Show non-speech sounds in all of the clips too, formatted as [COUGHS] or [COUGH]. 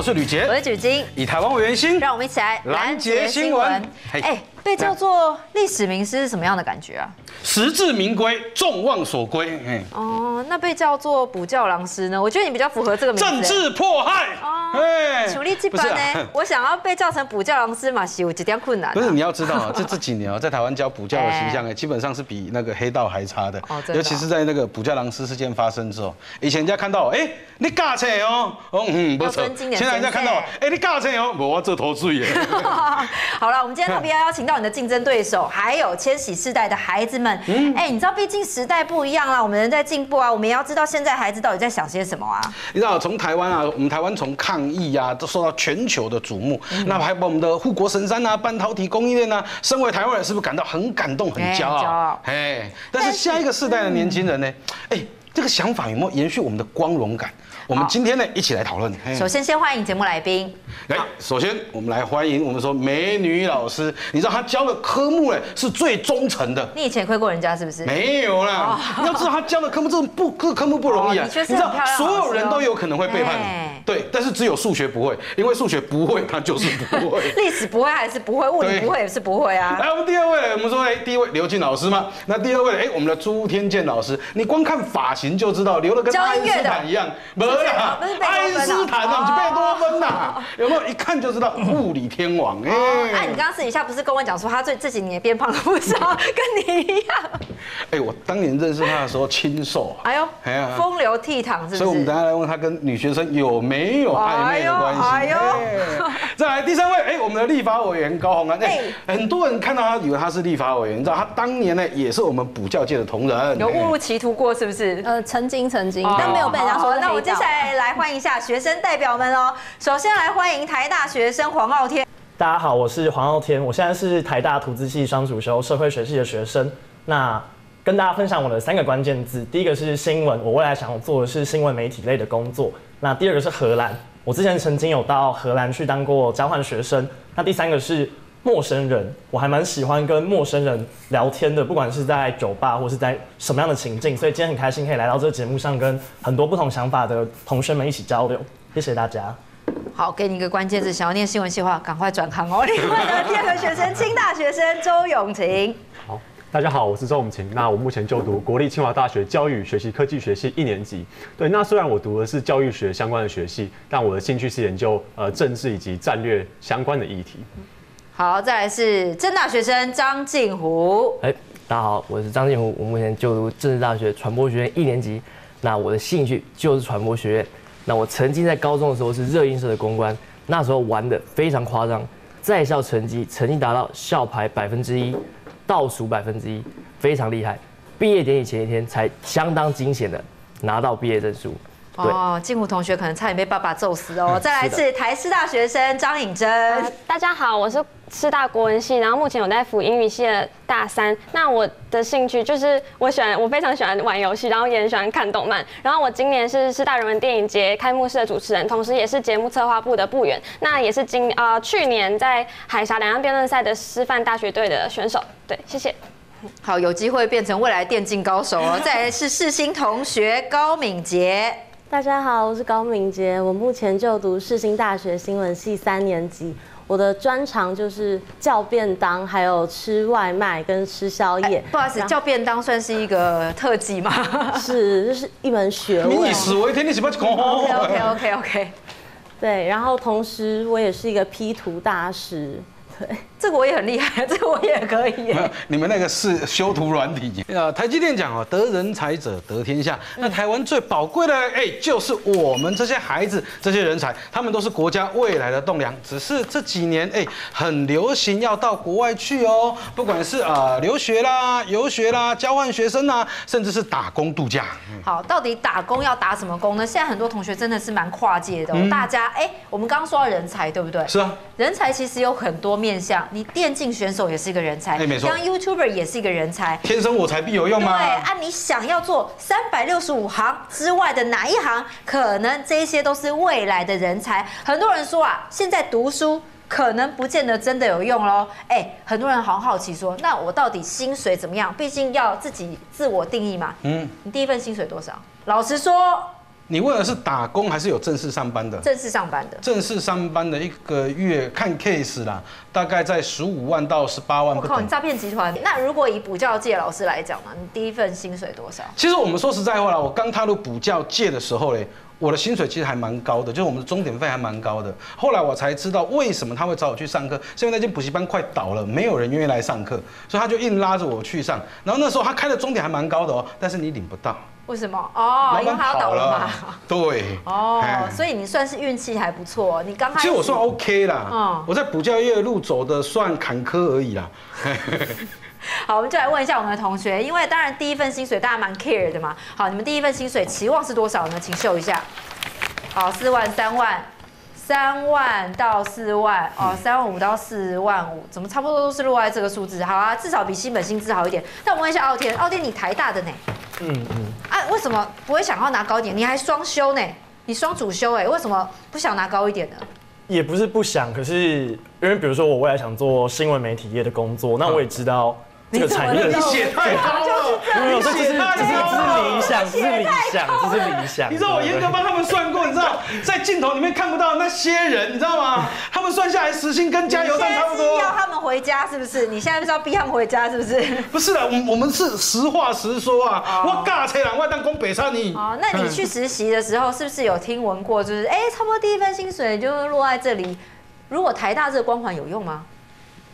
我是吕杰，我是举金，以台湾为圆心，让我们一起来拦截新闻。哎，被叫做历史名师是什么样的感觉啊？实至名归，众望所归。哎，哦，那被叫做补教郎师呢？我觉得你比较符合这个名字。政治迫害。哦，哎，处理这般呢？我想要被叫成补教郎师嘛，是有几点困难。不是，你要知道啊，这这几年啊，在台湾教补教的形象 [LAUGHS] 哎，基本上是比那个黑道还差的。哦，尤其是在那个补教郎师事件发生之后，以前人家看到，哎，你驾车哦，嗯，不错。现在人家看到，哎，你驾车哦，[LAUGHS] 我做头水耶。好了，我们今天特别要邀请到你的竞争对手，还有千禧世代的孩子们。嗯，哎，你知道，毕竟时代不一样了，我们人在进步啊，我们也要知道现在孩子到底在想些什么啊。你知道，从台湾啊，我们台湾从抗疫啊，都受到全球的瞩目。那还把我们的护国神山啊，半导体供应链啊，身为台湾人，是不是感到很感动、很骄傲？哎，但是下一个世代的年轻人呢？哎，这个想法有没有延续我们的光荣感？我们今天呢，一起来讨论。首先，先欢迎节目来宾。来，首先我们来欢迎我们说美女老师。你知道她教的科目呢，是最忠诚的。你以前亏过人家是不是？没有啦。你要知道她教的科目，这不各科目不容易啊。你知道，所有人都有可能会背叛你。对，但是只有数学不会，因为数学不会，它就是不会。[LAUGHS] 历史不会还是不会，物理不会也是不会啊。来，我们第二位，我们说，哎，第一位刘静老师嘛。那第二位，哎，我们的朱天健老师。你光看发型就知道，留的跟爱因斯坦一样。没啦，爱因斯坦啊，你贝多芬呐，有没有一看就知道物理天王？哎，哎，你刚刚私底下不是跟我讲说，他最这几年变胖了不少，跟你一样。哎，我当年认识他的时候清瘦。哎呦，哎呀，风流倜傥，是不是？所以我们等下来问他跟女学生有没有暧昧的关系。哎呦，再来第三位，哎，我们的立法委员高鸿安。哎，很多人看到他以为他是立法委员，你知道他当年呢也是我们补教界的同仁，有误入歧途过是不是？呃，曾经曾经，但没有被人家说。那我接下来来欢迎一下学生代表们哦。首先来欢迎台大学生黄傲天。大家好，我是黄傲天，我现在是台大图资系双主修社会学系的学生。那跟大家分享我的三个关键字，第一个是新闻，我未来想要做的是新闻媒体类的工作。那第二个是荷兰，我之前曾经有到荷兰去当过交换学生。那第三个是。陌生人，我还蛮喜欢跟陌生人聊天的，不管是在酒吧或是在什么样的情境，所以今天很开心可以来到这个节目上，跟很多不同想法的同学们一起交流。谢谢大家。好，给你一个关键字，想要念新闻系的话，赶快转行哦。另外的第二个学生，清大学生周永晴。好，大家好，我是周永晴。那我目前就读国立清华大学教育学习科技学系一年级。对，那虽然我读的是教育学相关的学系，但我的兴趣是研究呃政治以及战略相关的议题。好，再来是正大学生张静湖。哎，大家好，我是张静湖，我目前就读政治大学传播学院一年级。那我的兴趣就是传播学院。那我曾经在高中的时候是热映社的公关，那时候玩的非常夸张，在校成绩曾经达到校排百分之一，倒数百分之一，非常厉害。毕业典礼前一天才相当惊险的拿到毕业证书。哦，静湖同学可能差点被爸爸揍死哦。再来是台师大学生张颖珍。大家好，我是师大国文系，然后目前我在辅英语系的大三。那我的兴趣就是我喜欢，我非常喜欢玩游戏，然后也很喜欢看动漫。然后我今年是师大人文电影节开幕式的主持人，同时也是节目策划部的部员。那也是今呃去年在海峡两岸辩论赛的师范大学队的选手。对，谢谢。好，有机会变成未来电竞高手哦。再来是世新同学高敏杰。大家好，我是高敏杰，我目前就读世新大学新闻系三年级。我的专长就是叫便当，还有吃外卖跟吃宵夜。不好意思，叫便当算是一个特技吗？[LAUGHS] 是，这是一门学问。你死我一天，你什么讲？OK OK OK OK。对，然后同时我也是一个 P 图大师。对。这个我也很厉害，[LAUGHS] 这个我也可以。你们那个是修图软体。啊，台积电讲哦，得人才者得天下。那台湾最宝贵的，哎，就是我们这些孩子、这些人才，他们都是国家未来的栋梁。只是这几年，哎，很流行要到国外去哦，不管是啊留学啦、游学啦、交换学生啦，甚至是打工度假。好，到底打工要打什么工呢？现在很多同学真的是蛮跨界的。哦大家，哎，我们刚刚说到人才，对不对？是啊。人才其实有很多面向。你电竞选手也是一个人才，没错。当 YouTuber 也是一个人才，天生我材必有用吗？对啊，你想要做三百六十五行之外的哪一行，可能这些都是未来的人才。很多人说啊，现在读书可能不见得真的有用喽。哎，很多人好好奇说，那我到底薪水怎么样？毕竟要自己自我定义嘛。嗯，你第一份薪水多少？老实说。你问的是打工还是有正式上班的？正式上班的。正式上班的一个月看 case 啦，大概在十五万到十八万不我靠，你等。诈骗集团。那如果以补教界老师来讲呢，你第一份薪水多少？其实我们说实在话啦，我刚踏入补教界的时候嘞，我的薪水其实还蛮高的，就是我们的钟点费还蛮高的。后来我才知道为什么他会找我去上课，是因为那间补习班快倒了，没有人愿意来上课，所以他就硬拉着我去上。然后那时候他开的钟点还蛮高的哦，但是你领不到，为什么？哦，因为他要倒了嘛。。对，哦，哎所以你算是运气还不错。你刚开始，其实我算 OK 啦，嗯我在补教业路走的算坎坷而已啦。[LAUGHS] 好，我们就来问一下我们的同学，因为当然第一份薪水大家蛮 care 的嘛。好，你们第一份薪水期望是多少呢？请秀一下。好，四万、三万、三万到四万，哦，三万五到四万五，怎么差不多都是落在这个数字？好啊，至少比新本薪资好一点。但我问一下傲天，傲天你台大的呢？嗯嗯，啊，为什么不会想要拿高一点？你还双修呢？你双主修哎，为什么不想拿高一点呢？也不是不想，可是因为比如说我未来想做新闻媒体业的工作，那我也知道这个产业你写太高了，没有，这就是这是是理想，这是理想，这是理想。你知道我严格帮他们算过，你知道在镜头里面看不到那些人，你知道吗？他们算下来时薪跟加油站差不多现在是。要他们回家是不是？你现在是要逼他们回家是不是？不是的，我们我们是实话实说啊。我尬车人，我当讲北沙你。哦，那你去实习的时候，是不是有听闻过？就是哎、差不多第一份薪水就落在这里。如果台大这个光环有用吗？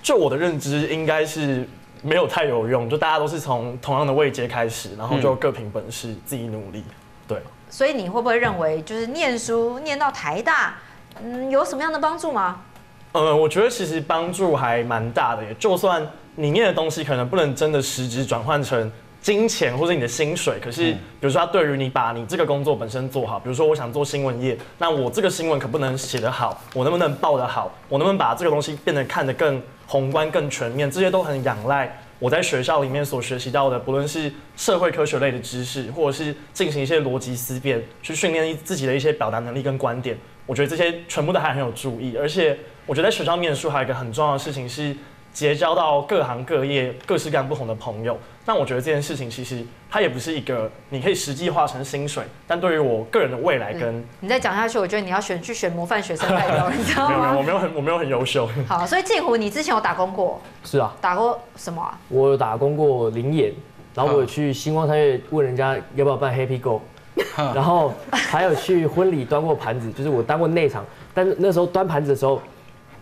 就我的认知，应该是没有太有用，就大家都是从同样的位阶开始，然后就各凭本事，自己努力。对，所以你会不会认为，就是念书念到台大，嗯，有什么样的帮助吗？呃，我觉得其实帮助还蛮大的耶。就算你念的东西可能不能真的实质转换成金钱或者你的薪水，可是比如说他对于你把你这个工作本身做好，比如说我想做新闻业，那我这个新闻可不能写得好，我能不能报得好，我能不能把这个东西变得看得更宏观、更全面，这些都很仰赖我在学校里面所学习到的，不论是社会科学类的知识，或者是进行一些逻辑思辨，去训练自己的一些表达能力跟观点。我觉得这些全部都还很有注意，而且我觉得在学校念书还有一个很重要的事情是结交到各行各业、各式各样不同的朋友。那我觉得这件事情其实它也不是一个你可以实际化成薪水，但对于我个人的未来跟、你再讲下去，我觉得你要选去选模范学生代表，你知道没有没有，我吗？没有很我没有很优秀。[LAUGHS] 好，所以镜湖，你之前有打工过，是啊，打过什么啊？我有打工过灵演，然后我有去星光三月问人家要不要办 Happy Go，然后还有去婚礼端过盘子，就是我当过内场，但是那时候端盘子的时候，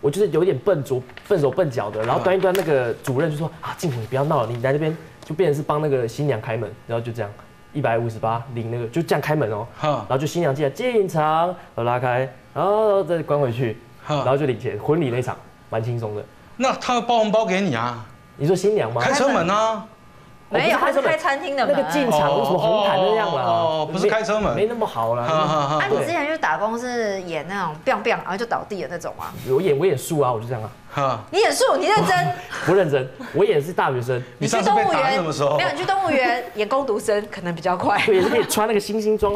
我就是有点笨拙、笨手笨脚的，然后端一端，那个主任就说啊，静茹你不要闹了，你来这边就变成是帮那个新娘开门，然后就这样一百五十八领那个就这样开门哦，哈然后就新娘进来进场，然后拉开，然后再关回去，然，后就领钱，婚礼那场蛮轻松的。那他会包红包给你啊？你说新娘吗？开车门啊？没有，他是开餐厅的门。那个进场为什么红毯那样啦？哦不是开车门没那么好啦。哈哈哈啊，你之前去打工是演那种 biang biang，然后就倒地的那种吗？我演我演树啊，我就这样啊，哈，你演树，你认真。[LAUGHS] 不认真。我演的是大学生，[LAUGHS] 你去动物园什么时候没？有，你去动物园演工读生可能比较快。[LAUGHS] 对，也是可以穿那个星星装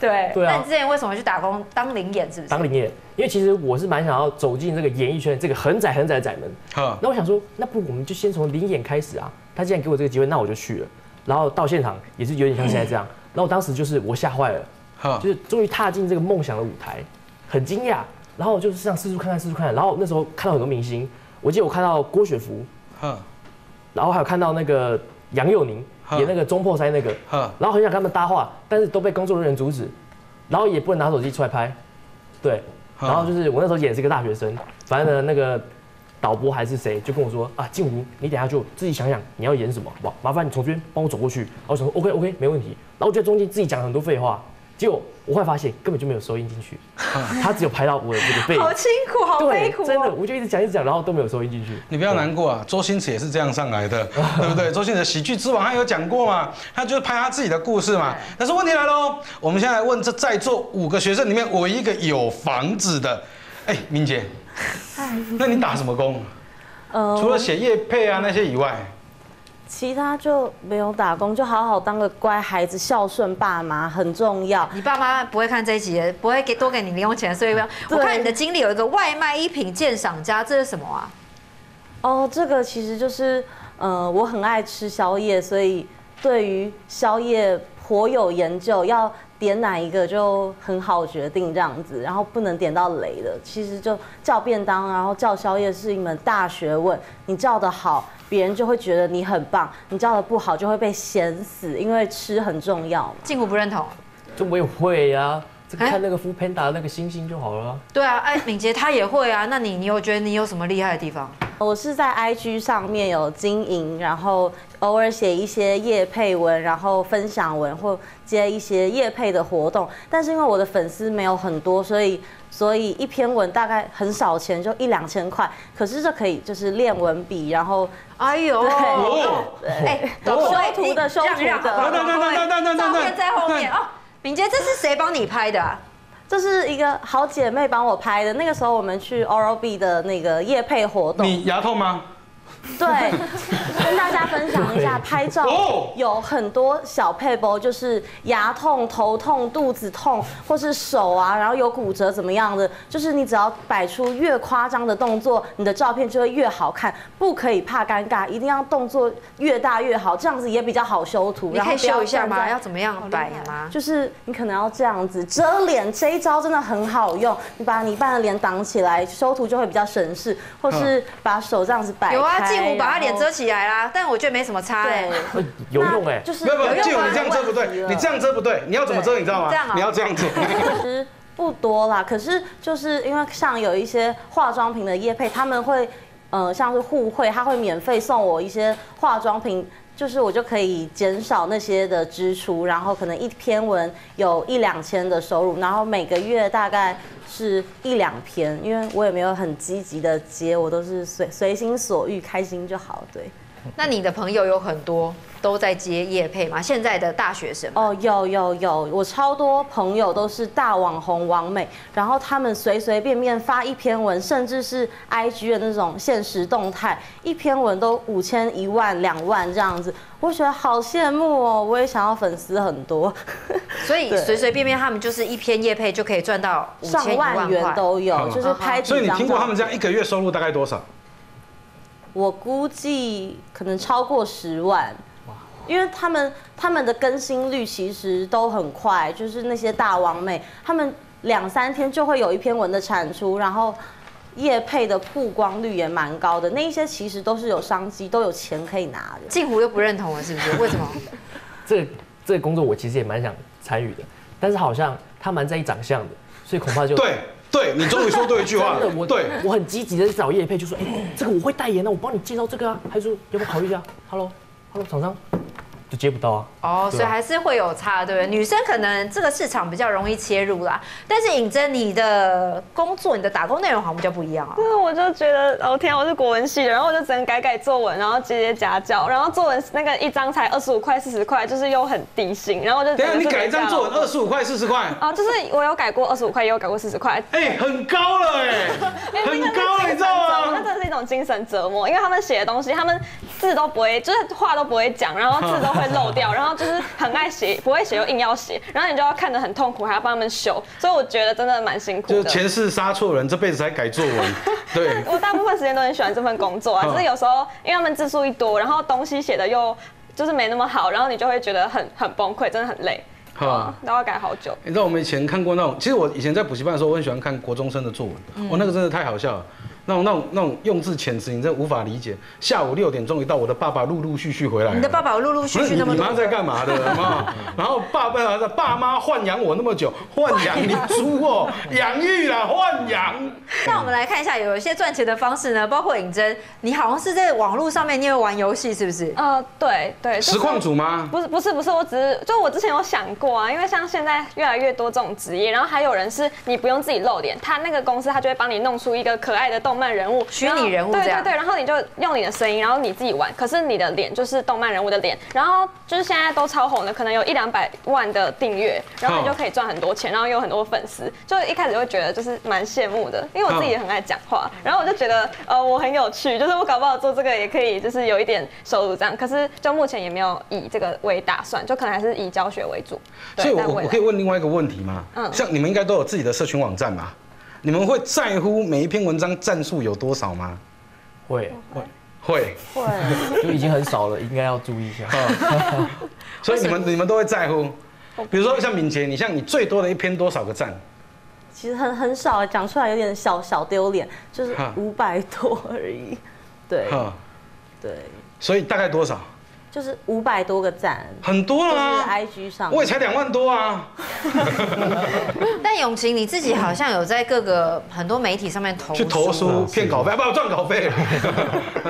对。对啊那你之前为什么去打工当领演？是不是？当领演，因为其实我是蛮想要走进这个演艺圈这个很窄很窄的窄门。哈，那我想说，那不如我们就先从领演开始啊。他既然给我这个机会，那我就去了。然后到现场也是有点像现在这样。[CLEARS THROAT] 然后我当时就是我吓坏了，就，是终于踏进这个梦想的舞台，很惊讶。然后就是这样四处看看四处看。看，然后那时候看到很多明星，我记得我看到郭雪芙，哈，然后还有看到那个杨佑宁演那个中破塞那个，哈，然后很想跟他们搭话，但是都被工作人员阻止，然后也不能拿手机出来拍，对，然后就是我那时候也是一个大学生，反正呢那个导播还是谁就跟我说啊，静茹，你等下就自己想想你要演什么，好不好？麻烦你从这边帮我走过去。然后我想说 OK OK 没问题，然后我就在中间自己讲很多废话，结果我后来发现根本就没有收音进去，[LAUGHS] 他只有拍到我的这个背影好。辛苦，好悲苦、哦。真的，我就一直讲一直讲，然后都没有收音进去。你不要难过啊，周星驰也是这样上来的，[LAUGHS] 对不对？周星驰的喜剧之王他有讲过嘛，他就是拍他自己的故事嘛。但是问题来喽，我们现在来问这在座五个学生里面唯一一个有房子的，哎，明杰，那你打什么工？呃除了写业配啊那些以外，其他就没有打工，就好好当个乖孩子，孝顺爸妈很重要。你爸妈不会看这一集，不会给多给你零用钱，所以我看你的经历有一个外卖一品鉴赏家，这是什么啊？哦，这个其实就是，呃，我很爱吃宵夜，所以对于宵夜颇有研究，要点哪一个就很好决定这样子，然后不能点到雷的。其实就叫便当，然后叫宵夜是一门大学问。你叫的好，别人就会觉得你很棒；你叫的不好，就会被嫌死，因为吃很重要嘛。静湖不认同。这我也会呀，这个哎看那个 f o o Panda 那个星星就好了啊。对啊，哎，敏捷他也会啊。那你你有觉得你有什么厉害的地方？我是在 IG 上面有经营，然后偶尔写一些业配文，然后分享文或接一些业配的活动。但是因为我的粉丝没有很多，所以所以一篇文大概很少钱，就一两千块。可是这可以就是练文笔，然后哎呦，对哎，修图的修图让让的好等等等等等等等照片在后面哦。敏捷，这是谁帮你拍的啊？这是一个好姐妹帮我拍的。那个时候我们去 Oral B 的那个夜配活动，你牙痛吗？[LAUGHS] 对，跟大家分享一下，拍照哦有很多小配包，就是牙痛、头痛、肚子痛，或是手啊，然后有骨折怎么样的，就是你只要摆出越夸张的动作，你的照片就会越好看。不可以怕尴尬，一定要动作越大越好，这样子也比较好修图。你可以然后不要秀一下吗？要怎么样摆吗？就是你可能要这样子遮脸，这一招真的很好用。你把你一半的脸挡起来，修图就会比较省事，或是把手这样子摆开。有啊，把他脸遮。起来啦，但我觉得没什么差哎。对，呃有用哎那，就是没有没有，有用你这样遮不对，你这样遮不对，你要怎么遮你知道吗这样啊？你要这样子。其实不多啦，可是就是因为像有一些化妆品的业配，他们会呃像是互惠，他会免费送我一些化妆品。就是我就可以减少那些的支出，然后可能一篇文有一两千的收入，然后每个月大概是一两篇，因为我也没有很积极的接，我都是随随心所欲，开心就好。对，那你的朋友有很多都在接业配吗？现在的大学生哦，有有有，我超多朋友都是大网红、网美，然后他们随随便便发一篇文，甚至是 IG 的那种现实动态，一篇文都五千、一万、两万这样子，我觉得好羡慕哦，我也想要粉丝很多，[LAUGHS] 所以对随随便便他们就是一篇业配就可以赚到五上千万万元。都有，嗯就是拍几张所以你听过他们这照样一个月收入大概多少？我估计可能超过十万。因为他们他们的更新率其实都很快，就是那些大王妹，他们两三天就会有一篇文的产出，然后叶配的曝光率也蛮高的。那一些其实都是有商机，都有钱可以拿的。静湖又不认同了，是不是？为什么？这个这个工作我其实也蛮想参与的，但是好像他蛮在意长相的，所以恐怕就对对，你终于说对一句话真的，[LAUGHS] 我对。我很积极的找叶佩，就说哎、这个我会代言的，我帮你介绍这个啊，还说要不要考虑一下？Hello Hello 厂商就接不到啊。哦，所以还是会有差，对不对？女生可能这个市场比较容易切入啦，但是尹真，你的工作、你的打工内容好像比较不一样啊。对我就觉得，哦天啊，我是国文系的，然后我就只能改改作文，然后接接家教，然后作文那个一张才二十五块、四十块，就是又很低薪，然后我就等一下你改一张作文二十五块、四十块，啊，就是我有改过二十五块，也有改过四十块，哎，很高了哎，[LAUGHS] 很高了，你知道吗那吗？真的是一种精神折磨，因为他们写的东西，他们字都不会，就是话都不会讲，然后字都会漏掉，[LAUGHS] 然后就是很爱写，不会写又硬要写，然后你就要看得很痛苦，还要帮他们修，所以我觉得真的蛮辛苦的。就是前世杀错人，这辈子才改作文。[LAUGHS] 对，我大部分时间都很喜欢这份工作啊，嗯只是有时候因为他们字数一多，然后东西写的又就是没那么好，然后你就会觉得很很崩溃，真的很累，哈啊，都要改好久。你知道我们以前看过那种，其实我以前在补习班的时候，我很喜欢看国中生的作文，嗯我那个真的太好笑了。那种那种那种用字遣词，你真的无法理解。下午六点钟一到，我的爸爸陆陆续续回来。你的爸爸有陆陆续续那么多你妈在干嘛的？[LAUGHS] 然后爸爸爸妈豢养我那么久，豢养你猪哦，养育啦，豢养。那我们来看一下，有一些赚钱的方式呢，包括尹真，你好像是在网络上面你也会玩游戏，是不是？呃，对对，实况组吗？不是不是不是，我只是就我之前有想过啊，因为像现在越来越多这种职业，然后还有人是你不用自己露脸，他那个公司他就会帮你弄出一个可爱的动漫人物，虚拟人物对对对，然后你就用你的声音，然后你自己玩，可是你的脸就是动漫人物的脸，然后就是现在都超红的，可能有一两百万的订阅，然后你就可以赚很多钱，然后有很多粉丝，就一开始会觉得就是蛮羡慕的，因为我自己也很爱讲话，然后我就觉得呃我很有趣，就是我搞不好做这个也可以就是有一点收入这样，可是就目前也没有以这个为打算，就可能还是以教学为主。对所以我我我可以问另外一个问题吗？嗯像你们应该都有自己的社群网站嘛？你们会在乎每一篇文章赞数有多少吗？会会，会，就已经很少了，应该要注意一下。[LAUGHS] 所以你们你们都会在乎。比如说像敏捷，你像你最多的一篇多少个赞？其实很很少，讲出来有点小小丢脸，就是五百多而已。对哈，对，所以大概多少？就是五百多个赞，很多就是了啊。IG 上。我也才两万多啊。[LAUGHS] 但永晴你自己好像有在各个很多媒体上面投去投书是骗稿费，[LAUGHS] 不要赚稿费，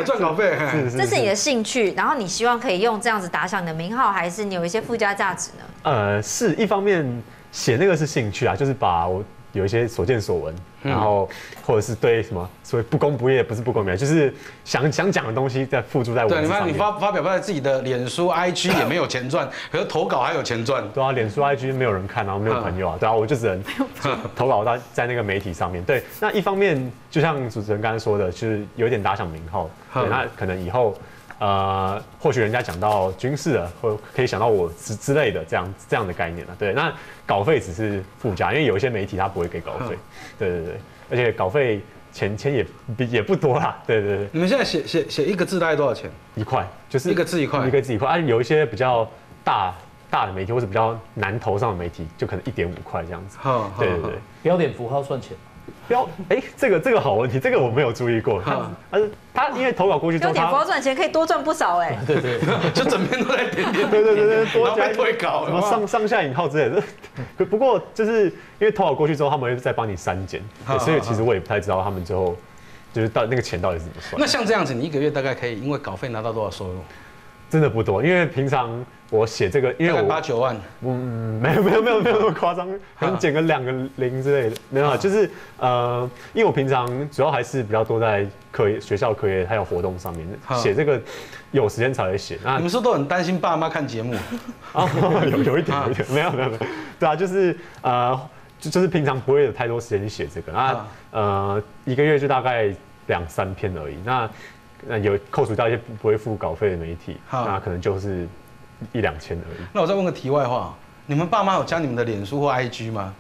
赚稿费。[LAUGHS] 嘿这是你的兴趣，然后你希望可以用这样子打响你的名号，还是你有一些附加价值呢？呃，是一方面写那个是兴趣啊，就是把我有一些所见所闻，然后或者是对什么所谓不公不义，不是不公不义，就是想想讲的东西在付诸在文对，你看你字上。发发表在自己的脸书、IG [LAUGHS] 也没有钱赚，可是投稿还有钱赚。对啊，脸书 IG 没有人看，然后没有朋友啊，对啊，我就只能 [LAUGHS] 投稿到在那个媒体上面。对，那一方面就像主持人刚才说的，就是有点打响名号，对，嗯那可能以后。呃，或许人家讲到军事的，或可以想到我之之类的这样这样的概念了。对，那稿费只是附加，因为有一些媒体他不会给稿费嗯。对对对，而且稿费钱钱也比也不多啦。对对对，你们现在写写写一个字大概多少钱？一块就是一个字一块一个字一块。啊，有一些比较大大的媒体或者比较难头上的媒体，就可能一点五块这样子。好对对对。标点符号算钱。标哎，这个这个好问题，这个我没有注意过。他他是他因为投稿过去之后，标点符号赚钱可以多赚不少哎。对对，[LAUGHS] 就整篇都在点点。对对对对，多加被退稿什么上上下引号之类的。可不过就是因为投稿过去之后，他们会再帮你删减，所以其实我也不太知道他们最后就是到那个钱到底是怎么算。那像这样子，你一个月大概可以因为稿费拿到多少收入？真的不多，因为平常我写这个，因为我八九万。嗯，没有没有没有没有那么夸张，[LAUGHS] 可能减个两个零之类的，没有啊，就是呃，因为我平常主要还是比较多在课业、学校课业还有活动上面好写这个，有时间才会写。那你们是不是都很担心爸妈看节目？啊，[LAUGHS] 有有一点有一点，没有没有没有，对啊，就是呃，就就是平常不会有太多时间去写这个，那啊呃一个月就大概两三篇而已，那那有扣除掉一些不不会付稿费的媒体，啊那可能就是一两千而已。那我再问个题外话，你们爸妈有加你们的脸书或 IG 吗？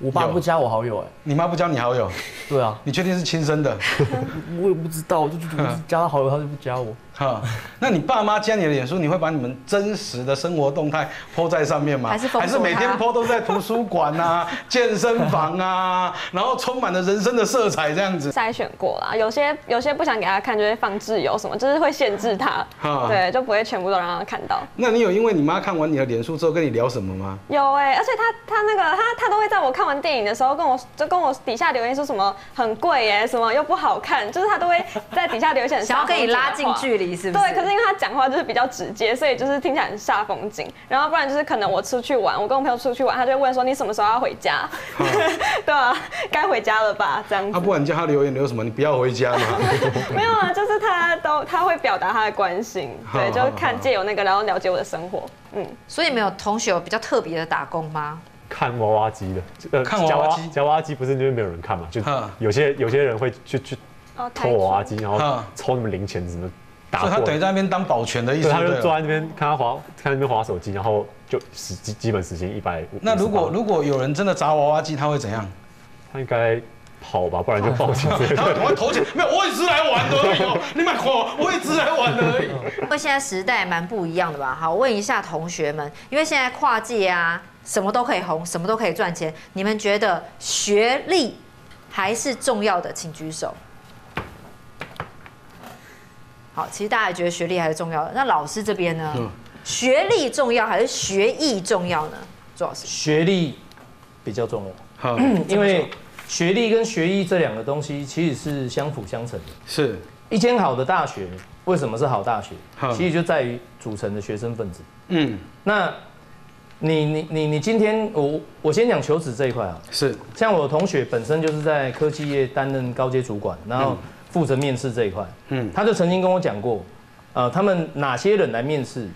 我爸不加我好友哎。你妈不加你好友？对啊，你确定是亲生的？[LAUGHS] 我也不知道，我就觉得加他好友，他就不加我。哈，那你爸妈加你的脸书，你会把你们真实的生活动态 po 在上面吗？还是还是每天他 po 都在图书馆啊、[LAUGHS] 健身房啊，然后充满了人生的色彩这样子？筛选过啦，有些有些不想给他看，就会放自由什么，就是会限制他哈，对，就不会全部都让他看到。那你有因为你妈看完你的脸书之后跟你聊什么吗？有哎、而且他他那个他他都会在我看完电影的时候跟我就跟我底下留言说什么很贵哎、什么又不好看，就是他都会在底下留言 [LAUGHS] 想要跟你拉近。距离，是不是？对，可是因为他讲话就是比较直接，所以就是听起来很煞风景。然后不然就是可能我出去玩，我跟我朋友出去玩，他就会问说你什么时候要回家？[LAUGHS] 对啊，该回家了吧？这样啊，子。不然你叫他留言留什么？你不要回家吗？[LAUGHS] 没有啊，就是他都他会表达他的关心，[LAUGHS] 对，就是看借由那个然后了解我的生活。嗯，所以没有同学有比较特别的打工吗？看娃娃机的，呃看娃娃机夹娃娃机不是因为没有人看嘛，就有些有些人会去去哦，偷娃娃机，然后抽那么零钱什么打所以他破等于在那边当保全的意思对，他就坐在那边看他滑，看那边滑手机，然后就时基基本时薪一百五。那如果如果有人真的砸娃娃机，他会怎样？他应该跑吧，不然就报警 [LAUGHS] 他会赶。快投钱？没有，我也只是来玩的而已哦。[LAUGHS] 你买我，我也只是来玩的而已。因为现在时代蛮不一样的吧？好，问一下同学们，因为现在跨界啊，什么都可以红，什么都可以赚钱，你们觉得学历还是重要的？请举手。好，其实大家也觉得学历还是重要的。那老师这边呢？嗯学历重要还是学艺重要呢？朱老师，学历比较重要，好，因为学历跟学艺这两个东西其实是相辅相成的。是一间好的大学为什么是好大学好？其实就在于组成的学生分子。嗯那你你你你今天我我先讲求职这一块啊，是像我同学本身就是在科技业担任高阶主管，然后负责面试这一块，嗯。他就曾经跟我讲过，呃，他们哪些人来面试，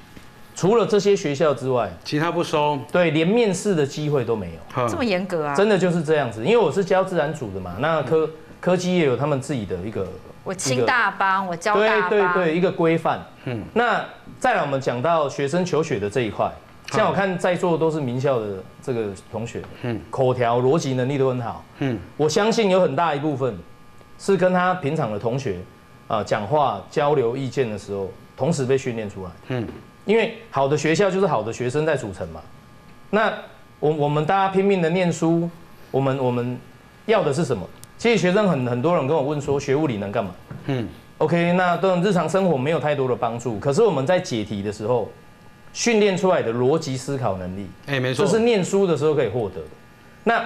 除了这些学校之外，其他不收。对，连面试的机会都没有，好这么严格啊？真的就是这样子。因为我是教自然组的嘛，那科科技也有他们自己的一个我清大帮，我教大帮，对对，一个规范。嗯。嗯，那再来我们讲到学生求学的这一块，像我看在座都是名校的这个同学，嗯嗯，口条逻辑能力都很好，嗯。我相信有很大一部分是跟他平常的同学啊讲话交流意见的时候，同时被训练出来。嗯因为好的学校就是好的学生在组成嘛。那我我们大家拼命的念书，我们我们要的是什么？其实学生很很多人跟我问说，学物理能干嘛？嗯，OK，那对日常生活没有太多的帮助。可是我们在解题的时候，训练出来的逻辑思考能力，哎，没错，这是念书的时候可以获得的。那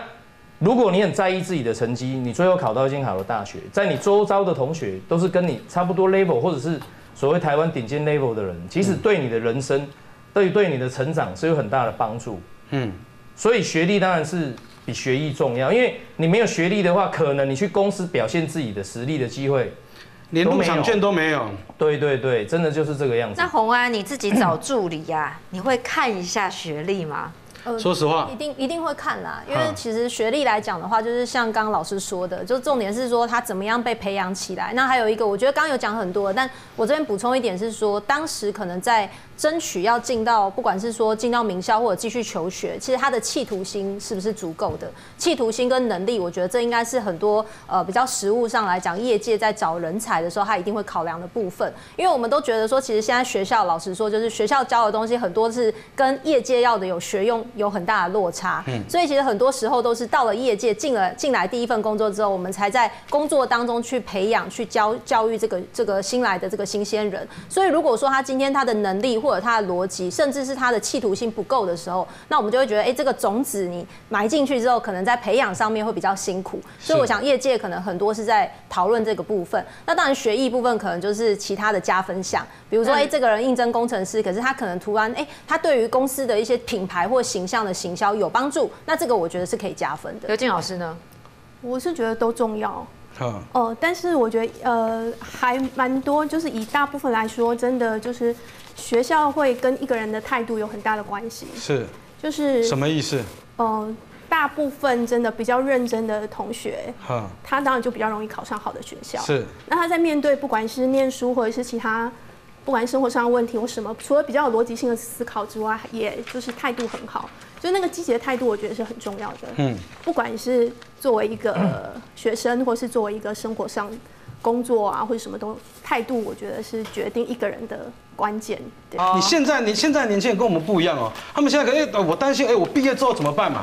如果你很在意自己的成绩，你最后考到一间好的大学，在你周遭的同学都是跟你差不多 level，或者是所谓台湾顶尖 level 的人，其实对你的人生，对对你的成长是有很大的帮助。嗯，所以学历当然是比学艺重要，因为你没有学历的话，可能你去公司表现自己的实力的机会，连入场券都没有。对对对，真的就是这个样子那。红安你自己找助理呀、你会看一下学历吗？呃说实话一，定一定会看啦，因为嗯其实学历来讲的话，就是像刚刚老师说的，就重点是说他怎么样被培养起来。那还有一个，我觉得刚刚有讲很多，但我这边补充一点是说，当时可能在争取要进到，不管是说进到名校或者继续求学，其实他的企图心是不是足够的？企图心跟能力，我觉得这应该是很多呃比较实务上来讲，业界在找人才的时候，他一定会考量的部分。因为我们都觉得说，其实现在学校老实说，就是学校教的东西很多是跟业界要的有学用有很大的落差。嗯所以其实很多时候都是到了业界进了进来第一份工作之后，我们才在工作当中去培养、去教教育这个这个新来的这个新鲜人。所以如果说他今天他的能力或者他的逻辑，甚至是他的企图心不够的时候，那我们就会觉得，哎、这个种子你埋进去之后，可能在培养上面会比较辛苦。所以我想业界可能很多是在讨论这个部分。那当然学艺部分可能就是其他的加分项，比如说，嗯哎、这个人应征工程师，可是他可能突然，哎、他对于公司的一些品牌或形象的行销有帮助，那这个我觉得是可以加分的。刘静老师呢？我是觉得都重要。哈，哦，但是我觉得呃还蛮多，就是以大部分来说，真的就是学校会跟一个人的态度有很大的关系。是就是什么意思？呃，大部分真的比较认真的同学，哈，他当然就比较容易考上好的学校。是那他在面对不管是念书或者是其他，不管生活上的问题或什么，除了比较有逻辑性的思考之外，也就是态度很好。就那个积极的态度，我觉得是很重要的。嗯，不管是作为一个学生，或是作为一个生活上工作啊，或者什么都，态度我觉得是决定一个人的关键。对。你现在你现在年轻人跟我们不一样哦，他们现在可能、哎我担心哎、我毕业之后怎么办嘛？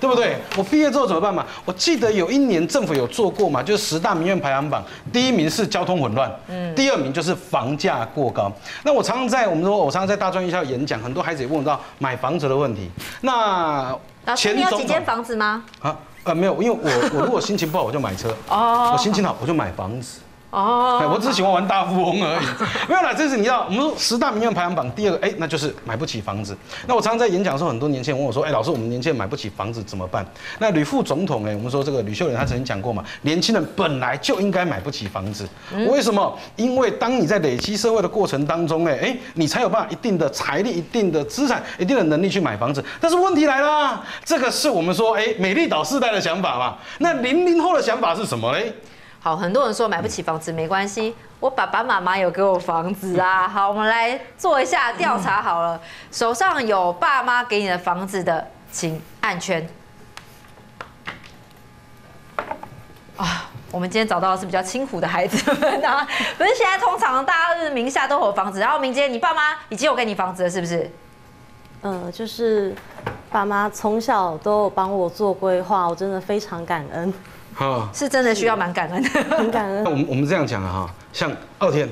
对不对？我毕业之后怎么办嘛？我记得有一年政府有做过嘛，就是十大民怨排行榜，第一名是交通混乱，嗯，第二名就是房价过高。那我常常在我们说，我常常在大专院校演讲，很多孩子也问到买房子的问题。那老师，你有几间房子吗？啊呃没有，因为我我如果心情不好我就买车，哦我心情好我就买房子。哦哎，我只是喜欢玩大富翁而已，[LAUGHS] 没有啦。这是你知道，我们说十大名媛排行榜第二个，哎，那就是买不起房子。那我常常在演讲的时候，很多年轻人问我说，哎，老师，我们年轻人买不起房子怎么办？那吕副总统，哎，我们说这个吕秀莲他曾经讲过嘛，年轻人本来就应该买不起房子，为什么？因为当你在累积社会的过程当中，哎，哎，你才有办法一定的财力、一定的资产、一定的能力去买房子。但是问题来了，这个是我们说，哎，美丽岛世代的想法嘛。那零零后的想法是什么嘞？好，很多人说买不起房子没关系，我爸爸妈妈有给我房子啊。好，我们来做一下调查好了，手上有爸妈给你的房子的，请按圈。啊，我们今天找到的是比较清苦的孩子们啊，[LAUGHS] 不是现在通常大家是名下都有房子，然后明杰你爸妈已经有给你房子了，是不是？嗯，就是爸妈从小都有帮我做规划，我真的非常感恩，好。是真的需要蛮感恩的。很感恩那。我们我们这样讲啊哈，像傲天，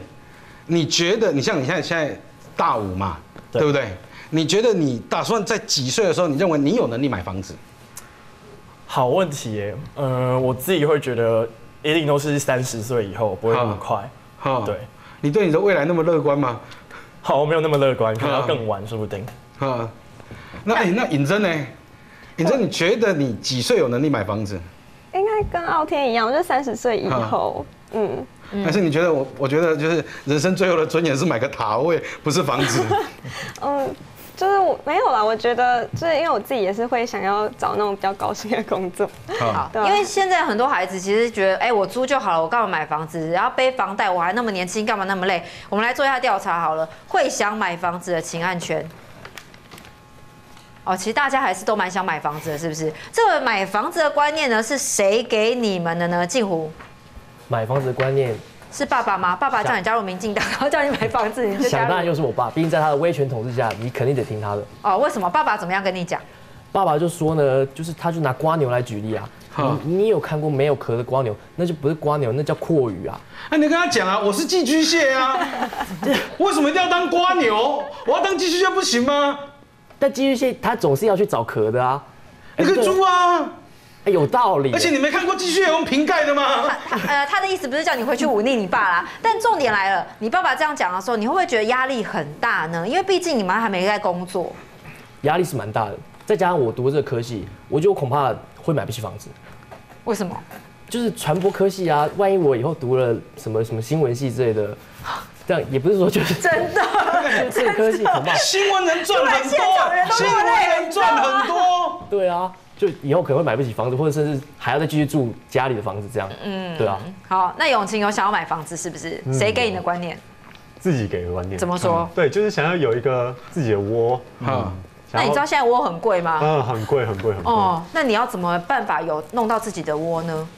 你觉得你像你现在现在大五嘛，对对不对？你觉得你打算在几岁的时候，你认为你有能力买房子？好问题耶，呃，我自己会觉得一定都是三十岁以后，不会那么快。哈，对，你对你的未来那么乐观吗？好，我没有那么乐观，可能要啊更晚，说不定。哈，那哎、那尹真呢？尹真，你觉得你几岁有能力买房子？应该跟傲天一样，就三十岁以后，嗯，但是你觉得我？我觉得就是人生最后的尊严是买个塔位，不是房子。[LAUGHS] 嗯，就是我没有啦，我觉得就是因为我自己也是会想要找那种比较高薪的工作，好，因为现在很多孩子其实觉得，哎、我租就好了，我干嘛买房子？然后背房贷，我还那么年轻，干嘛那么累？我们来做一下调查好了，会想买房子的请按圈。哦，其实大家还是都蛮想买房子的，是不是？这个买房子的观念呢，是谁给你们的呢？近乎，买房子的观念是爸爸吗？爸爸叫你加入民进党，然后叫你买房子，你就想当然加入。又是我爸，毕竟在他的威权统治下，你肯定得听他的。哦，为什么？爸爸怎么样跟你讲？爸爸就说呢，就是他就拿瓜牛来举例啊。好你你有看过没有壳的瓜牛？那就不是瓜牛，那叫阔鱼啊。那你跟他讲啊，我是寄居蟹啊，[LAUGHS] 为什么一定要当瓜牛？我要当寄居蟹不行吗？但寄居蟹它总是要去找壳的啊。你可以租啊，哎，有道理。而且你没看过寄居蟹用瓶盖的吗？他 [LAUGHS] 呃，他的意思不是叫你回去忤逆你爸啦，但重点来了，你爸爸这样讲的时候，你会不会觉得压力很大呢？因为毕竟你妈还没在工作。压力是蛮大的，再加上我读这个科系，我觉得我恐怕会买不起房子。为什么？就是传播科系啊，万一我以后读了什么什么新闻系之类的，这样也不是说就是真的，[LAUGHS] 这个科系恐怕新闻能赚很多，新闻能赚很多。对啊，就以后可能会买不起房子，或者甚至还要再继续住家里的房子这样。嗯，对啊，好，那永晴有想要买房子是不是？谁给你的观念？自己给的观念怎么说？对，就是想要有一个自己的窝。嗯，那你知道现在窝很贵吗？嗯，很贵，很贵，很贵。哦，那你要怎么办法有弄到自己的窝呢？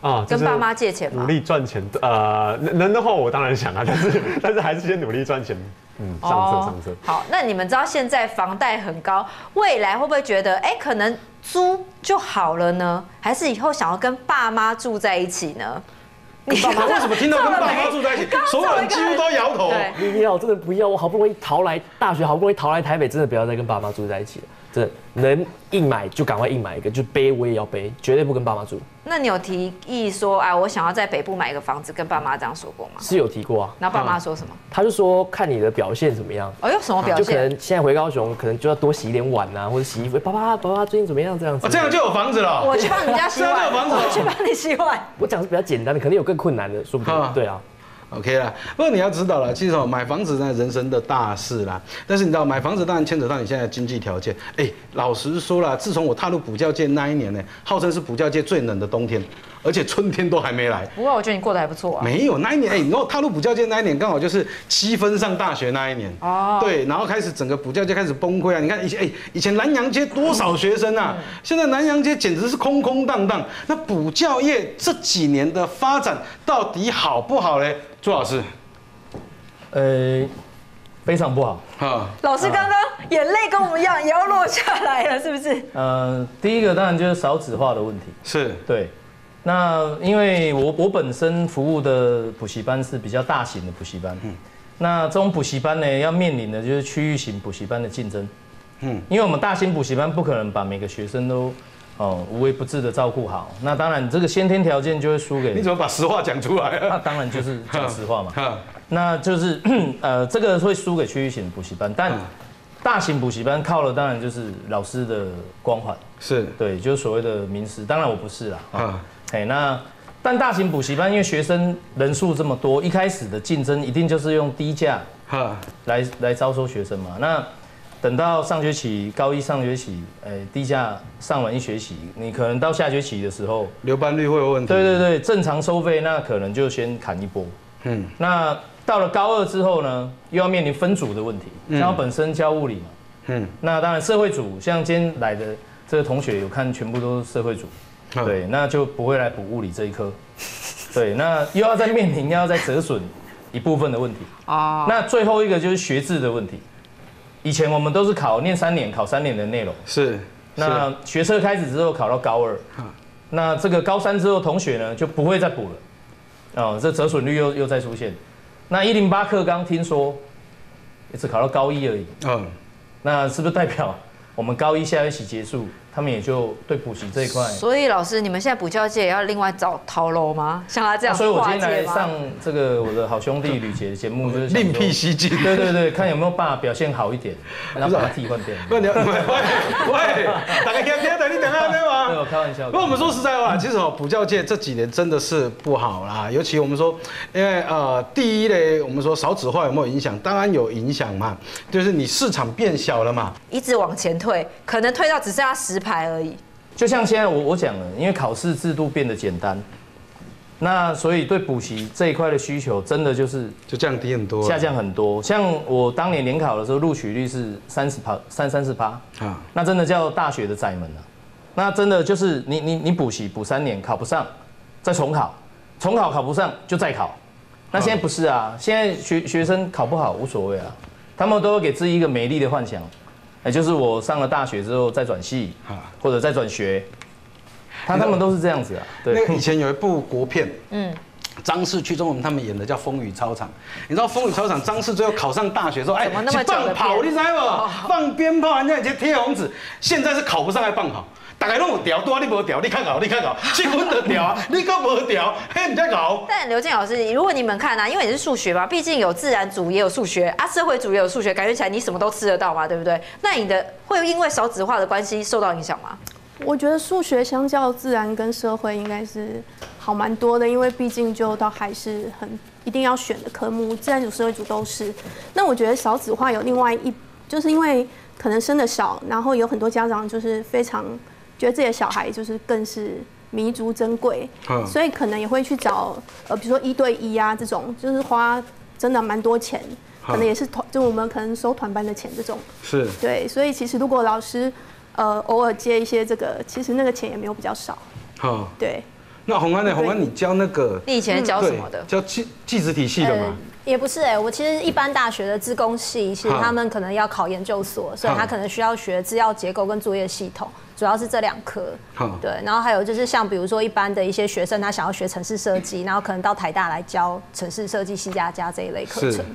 啊，就是跟爸妈借钱吗努？力赚钱。呃，能能的话，我当然想啊，但是 [LAUGHS] 但是还是先努力赚钱。嗯，上车上车。好，那你们知道现在房贷很高，未来会不会觉得，哎，可能租就好了呢？还是以后想要跟爸妈住在一起呢？你爸妈 [LAUGHS] 为什么听到跟爸妈住在一起，[LAUGHS] 所有人几乎都摇头？对不要，真的不要！我好不容易逃来大学，好不容易逃来台北，真的不要再跟爸妈住在一起了。真的能硬买就赶快硬买一个，就背我也要背，绝对不跟爸妈住。那你有提议说，哎，我想要在北部买一个房子，跟爸妈这样说过吗？是有提过啊，然后爸妈说什么？他就说看你的表现怎么样。哦，有什么表现就可？能现在回高雄，可能就要多洗一点碗啊，或者洗衣服。爸爸，爸爸最近怎么样？这样子。哦，这样就有房子了。我去帮你家洗这样，就有房子了我去帮你洗碗。我讲是比较简单的，可能有更困难的，说不啊定。对啊，OK 啦，不过你要知道了，其实哦，买房子呢，人生的大事啦。但是你知道，买房子当然牵扯到你现在经济条件。哎，老实说了，自从我踏入补教界那一年呢，号称是补教界最冷的冬天，而且春天都还没来。不过我觉得你过得还不错啊。没有那一年，哎、然后踏入补教界那一年，刚好就是七分上大学那一年。哦对，然后开始整个补教界开始崩溃啊！你看以前，哎、以前南洋街多少学生啊，现在南洋街简直是空空荡荡。那补教业这几年的发展到底好不好嘞？朱老师，呃，非常不好。啊，老师刚刚眼泪跟我们一样，也要落下来了，是不是？呃，第一个当然就是少子化的问题。是对，那因为我我本身服务的补习班是比较大型的补习班，嗯。那这种补习班呢，要面临的就是区域型补习班的竞争，嗯。嗯，因为我们大型补习班不可能把每个学生都哦无微不至的照顾好，那当然这个先天条件就会输给你怎么把实话讲出来那啊？[LAUGHS] 当然就是讲实话嘛，[LAUGHS] 哈，那就是 [COUGHS] 呃这个会输给区域型的补习班，但嗯。大型补习班靠的当然就是老师的光环。是。对，就是所谓的名师。当然我不是啦，啊啊，哎，那但大型补习班因为学生人数这么多，一开始的竞争一定就是用低价哈，来来招收学生嘛。那等到上学期高一上学期，哎，低价上完一学期，你可能到下学期的时候，留班率会有问题。对对对，正常收费那可能就先砍一波。嗯，那到了高二之后呢，又要面临分组的问题。然后本身教物理嘛，嗯，那当然社会组，像今天来的这个同学有看，全部都是社会组，嗯。对，那就不会来补物理这一科，[LAUGHS] 对，那又要再面临要再折损一部分的问题。哦，那最后一个就是学制的问题，以前我们都是考念三年，考三年的内容，是那学测开始之后考到高二，那这个高三之后同学呢就不会再补了，哦，这折损率又又再出现。那一零八课刚听说也只考到高一而已，嗯，那是不是代表我们高一下学期结束，他们也就对补习这一块？所以老师，你们现在补教界也要另外找陶楼吗？像他这样啊所以我今？天来上这个我的好兄弟吕杰的节目，就是另辟蹊径。对对对，看有没有办法表现好一点，然后把它替换掉。不，你要 [LAUGHS] 喂喂，大家听听等你等下对对，吗？[LAUGHS] 我开玩笑。不过我们说实在话，其实哦，补教界这几年真的是不好啦。尤其我们说，因为呃，第一嘞，我们说少子化有没有影响？当然有影响嘛，就是你市场变小了嘛。一直往前退，可能退到只剩下十排而已。就像现在我我讲了，因为考试制度变得简单，那所以对补习这一块的需求真的就是就降低很多下降很多。像我当年联考的时候，录取率是三十趴，三三十趴，啊，那真的叫大学的窄门了。那真的就是你你你补习补三年考不上，再重考，重考考不上就再考，那现在不是啊，现在学学生考不好无所谓啊，他们都会给自己一个美丽的幻想，也就是我上了大学之后再转系，或者再转学，他他们都是这样子啊。那对个以前有一部国片，嗯，张氏、去中文他们演的叫《风雨操场》，你知道《风雨操场》张氏最后考上大学说，哎，怎么那么久的是棒跑，片你知道不？放鞭炮，人家以前贴红纸，现在是考不上还放跑。大家拢有调，多你无调，你看搞，你看搞，七分就调啊，[LAUGHS] 你可无调，嘿，你在搞。但刘静老师，如果你们看啊，因为你是数学嘛，毕竟有自然组也有数学啊，社会组也有数学，感觉起来你什么都吃得到嘛，对不对？那你的会因为少子化的关系受到影响吗？我觉得数学相较自然跟社会应该是好蛮多的，因为毕竟就到还是很一定要选的科目，自然组、社会组都是。那我觉得少子化有另外一，就是因为可能生的少，然后有很多家长就是非常觉得自己的小孩就是更是弥足珍贵，嗯所以可能也会去找呃，比如说一对一啊这种，就是花真的蛮多钱，可能也是团，就我们可能收团班的钱这种。是，对，所以其实如果老师呃偶尔接一些这个，其实那个钱也没有比较少。好。对，那红安呢？红安，你教那个你以前教什么的？教技技职体系的嘛？也不是哎、我其实一般大学的自工系，其实他们可能要考研究所，所以他可能需要学资料结构跟作业系统，主要是这两科。好，对，然后还有就是像比如说一般的一些学生，他想要学城市设计，然后可能到台大来教城市设计、C 加加这一类课是程。。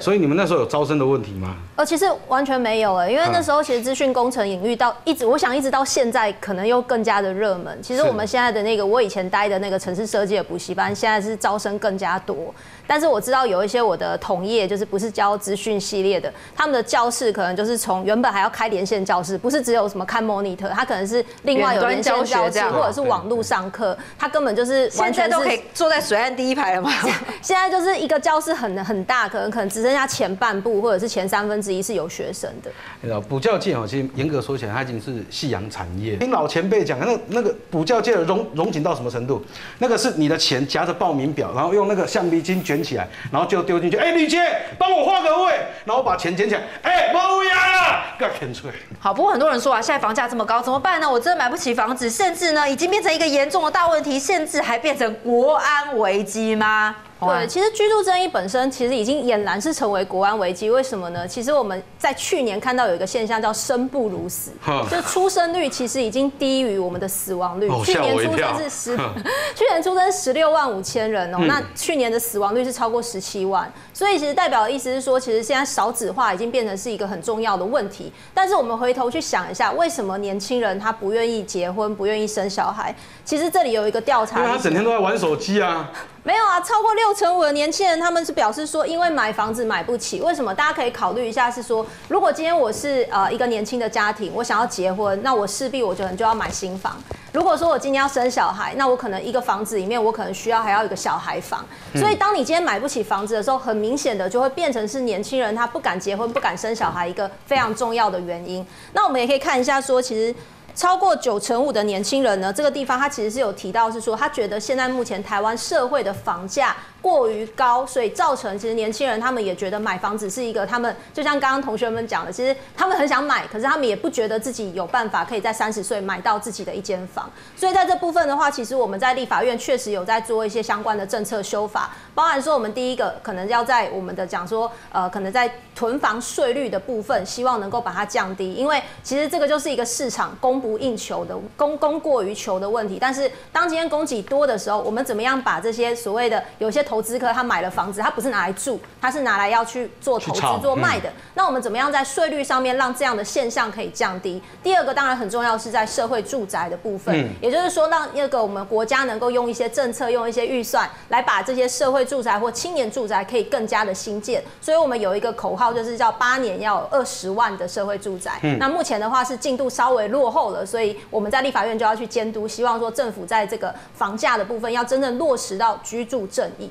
所以你们那时候有招生的问题吗？呃，其实完全没有哎，因为嗯那时候其实资讯工程领域到一直，我想一直到现在可能又更加的热门。其实我们现在的那个，我以前待的那个城市设计的补习班，现在是招生更加多。但是我知道有一些我的同业，就是不是教资讯系列的，他们的教室可能就是从原本还要开连线教室，不是只有什么看 monitor，他可能是另外有连线教室，或者是网络上课，他根本就是现完全是在都可以坐在水岸第一排了吗？[LAUGHS] 现在就是一个教室很很大，可能可能只剩下前半部或者是前三分之一是有学生的。你知道补教界哦，其实严格说起来，它已经是夕阳产业。听老前辈讲，那那个补教界的融融紧到什么程度？那个是你的钱夹着报名表，然后用那个橡皮筋卷捡起来，然后就丢进去。哎，李杰，帮我画个位，然后把钱捡起来。哎，没位啊，给填出来。好，不过很多人说啊，现在房价这么高，怎么办呢？我真的买不起房子，甚至呢，已经变成一个严重的大问题，甚至还变成国安危机吗？对，其实居住正义本身其实已经俨然是成为国安危机。为什么呢？其实我们在去年看到有一个现象叫生不如死，就出生率其实已经低于我们的死亡率哦。去年出生是十，[LAUGHS] 去年出生十六万五千人哦，嗯那去年的死亡率是超过十七万。所以其实代表的意思是说，其实现在少子化已经变成是一个很重要的问题。但是我们回头去想一下，为什么年轻人他不愿意结婚，不愿意生小孩？其实这里有一个调查，因为他整天都在玩手机啊。[LAUGHS] 没有啊，超过六成五的年轻人，他们是表示说，因为买房子买不起。为什么？大家可以考虑一下，是说，如果今天我是呃一个年轻的家庭，我想要结婚，那我势必我可能就要买新房。如果说我今天要生小孩，那我可能一个房子里面，我可能需要还要一个小孩房。所以，当你今天买不起房子的时候，很明显的就会变成是年轻人他不敢结婚、不敢生小孩一个非常重要的原因。那我们也可以看一下说，其实。超过九成五的年轻人呢，这个地方他其实是有提到，是说他觉得现在目前台湾社会的房价过于高，所以造成其实年轻人他们也觉得买房子是一个他们就像刚刚同学们讲的，其实他们很想买，可是他们也不觉得自己有办法可以在三十岁买到自己的一间房。所以在这部分的话，其实我们在立法院确实有在做一些相关的政策修法，包含说我们第一个可能要在我们的讲说，呃，可能在囤房税率的部分，希望能够把它降低，因为其实这个就是一个市场供不应求的供供过于求的问题。但是当今天供给多的时候，我们怎么样把这些所谓的有些投资客他买了房子，他不是拿来住，他是拿来要去做投资做卖的。那我们怎么样在税率上面让这样的现象可以降低？第二个当然很重要是在社会住宅的部分，嗯也就是说让那个我们国家能够用一些政策、用一些预算来把这些社会住宅或青年住宅可以更加的新建。所以我们有一个口号，就是叫八年要有二十万的社会住宅。嗯那目前的话是进度稍微落后了，所以我们在立法院就要去监督，希望说政府在这个房价的部分要真正落实到居住正义。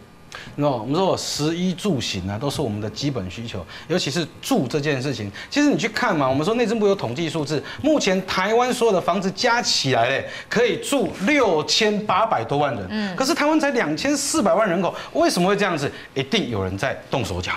那我们说食衣住行啊，都是我们的基本需求，尤其是住这件事情。其实你去看嘛，我们说内政部有统计数字，目前台湾所有的房子加起来嘞，可以住六千八百多万人。嗯，可是台湾才两千四百万人口，为什么会这样子？一定有人在动手脚。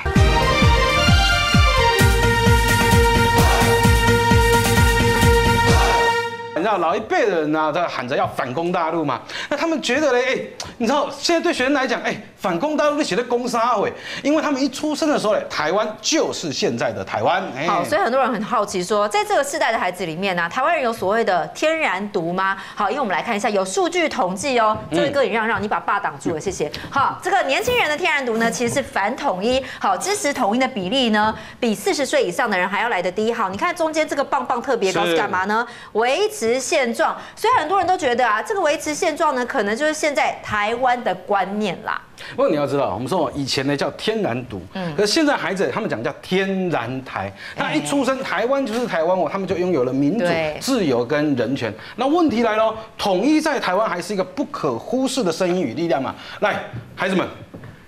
你知道老一辈的人呢、啊，在喊着要反攻大陆嘛？那他们觉得嘞，哎、你知道现在对学生来讲，哎、反攻大陆就写的攻杀会，因为他们一出生的时候嘞，台湾就是现在的台湾。哎好，所以很多人很好奇说，在这个世代的孩子里面呢、台湾人有所谓的天然毒吗？好，因为我们来看一下，有数据统计哦。这位哥，你让让，你把爸挡住了，谢谢。好，这个年轻人的天然毒呢，其实是反统一。好，支持统一的比例呢，比四十岁以上的人还要来的低。好，你看中间这个棒棒特别高是是干嘛呢？维持现状。所以很多人都觉得啊，这个维持现状呢，可能就是现在台湾的观念啦。不过你要知道，我们说以前呢叫天然毒，嗯可是现在孩子他们讲叫天然台。他一出生，台湾就是台湾哦，他们就拥有了民主、自由跟人权。那问题来了哦，统一在台湾还是一个不可忽视的声音与力量嘛？来，孩子们，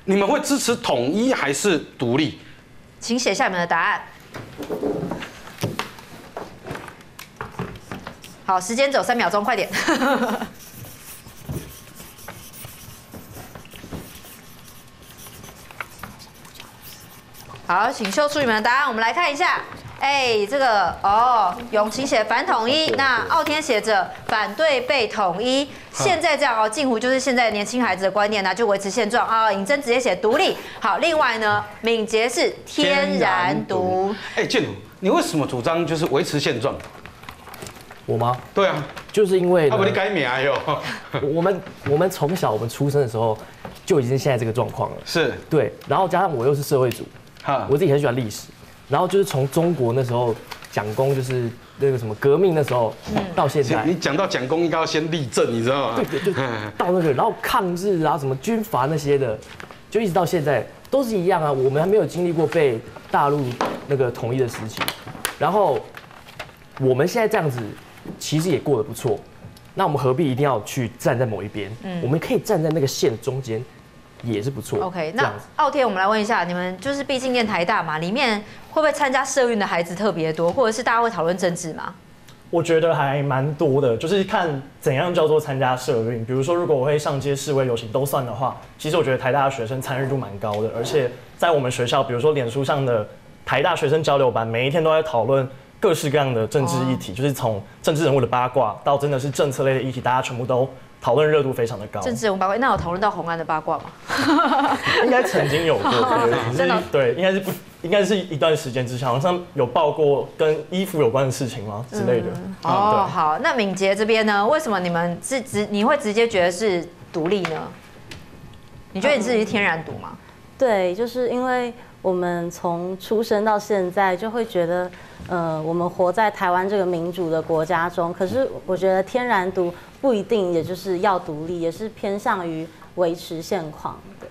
你们会支持统一还是独立？请写下你们的答案。好，时间走三秒钟，快点。好，请秀出你们的答案，我们来看一下。哎，这个哦，永晴写反统一，那傲天写着反对被统一。现在这样哦，近乎就是现在年轻孩子的观念呢，就维持现状啊。尹真直接写独立。好，另外呢，敏捷是天然独。哎，建儒，你为什么主张就是维持现状？我吗？对啊，就是因为呢要不你改名哎呦，[LAUGHS] 我们我们从小我们出生的时候就已经是现在这个状况了。是对，然后加上我又是社会组，哈我自己很喜欢历史，然后就是从中国那时候蒋公就是那个什么革命那时候到现在，你讲到蒋公应该要先立正，你知道吗？对对，就到那个，然后抗日啊，什么军阀那些的，就一直到现在都是一样啊。我们还没有经历过被大陆那个统一的时期，然后我们现在这样子，其实也过得不错。那我们何必一定要去站在某一边？嗯我们可以站在那个线中间，也是不错。OK，那这样子傲天，我们来问一下，你们就是毕竟念台大嘛，里面会不会参加社运的孩子特别多，或者是大家会讨论政治吗？我觉得还蛮多的，就是看怎样叫做参加社运。比如说，如果我会上街示威游行都算的话，其实我觉得台大的学生参与度蛮高的，而且在我们学校，比如说脸书上的台大学生交流班，每一天都在讨论各式各样的政治议题，就是从政治人物的八卦到真的是政策类的议题，大家全部都讨论热度非常的高。政治人物八卦，那有讨论到红安的八卦吗？[LAUGHS] 应该曾经有过，[LAUGHS] 对，对，应该是不，应该是一段时间之前，好像有报过跟衣服有关的事情吗之类的。哦，好，那敏捷这边呢？为什么你们是直你会直接觉得是独立呢？你觉得你自己是天然独吗？对，就是因为我们从出生到现在就会觉得，呃，我们活在台湾这个民主的国家中。可是我觉得天然独不一定，也就是要独立，也是偏向于维持现况。对。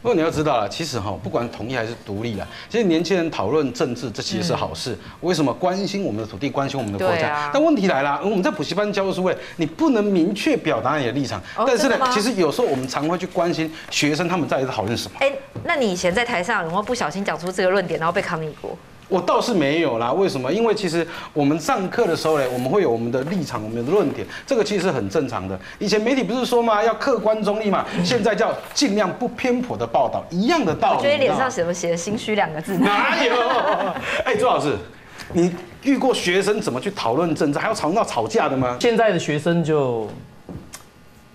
不过你要知道了，其实哈，不管统一还是独立啊，其实年轻人讨论政治，这其实是好事。为什么关心我们的土地，关心我们的国家？啊但问题来了，我们在补习班教书会，你不能明确表达你的立场。哦但是呢其实有时候我们常会去关心学生他们在讨论什么。哎、那你以前在台上有没有不小心讲出这个论点，然后被抗议过？我倒是没有啦，为什么？因为其实我们上课的时候呢，我们会有我们的立场、我们的论点，这个其实是很正常的。以前媒体不是说嘛，要客观中立嘛，现在叫尽量不偏颇的报道，一样的道理。我觉得脸上写的写心虚两个字。哪有？哎，朱老师，你遇过学生怎么去讨论政治，还要吵闹吵架的吗？现在的学生就，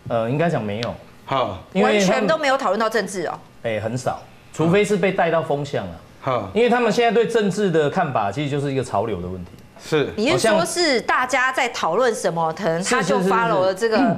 呃，应该讲没有，好完全都没有讨论到政治哦。哎、很少，除非是被带到风向了。哈，因为他们现在对政治的看法，其实就是一个潮流的问题。是。你是说是大家在讨论什么，可能他就是是是 follow 了这个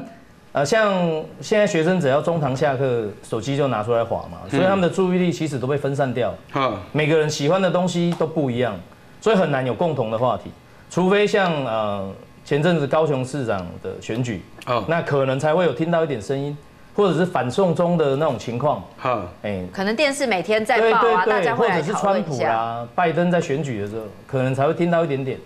呃，像现在学生只要中堂下课，手机就拿出来划嘛，所以他们的注意力其实都被分散掉，哈每个人喜欢的东西都不一样，所以很难有共同的话题，除非像呃前阵子高雄市长的选举，哦。那可能才会有听到一点声音，或者是反送中的那种情况，哈哎、可能电视每天在对报啊，大家会来讨者是川。普啊、拜登在选举的时候，可能才会听到一点点，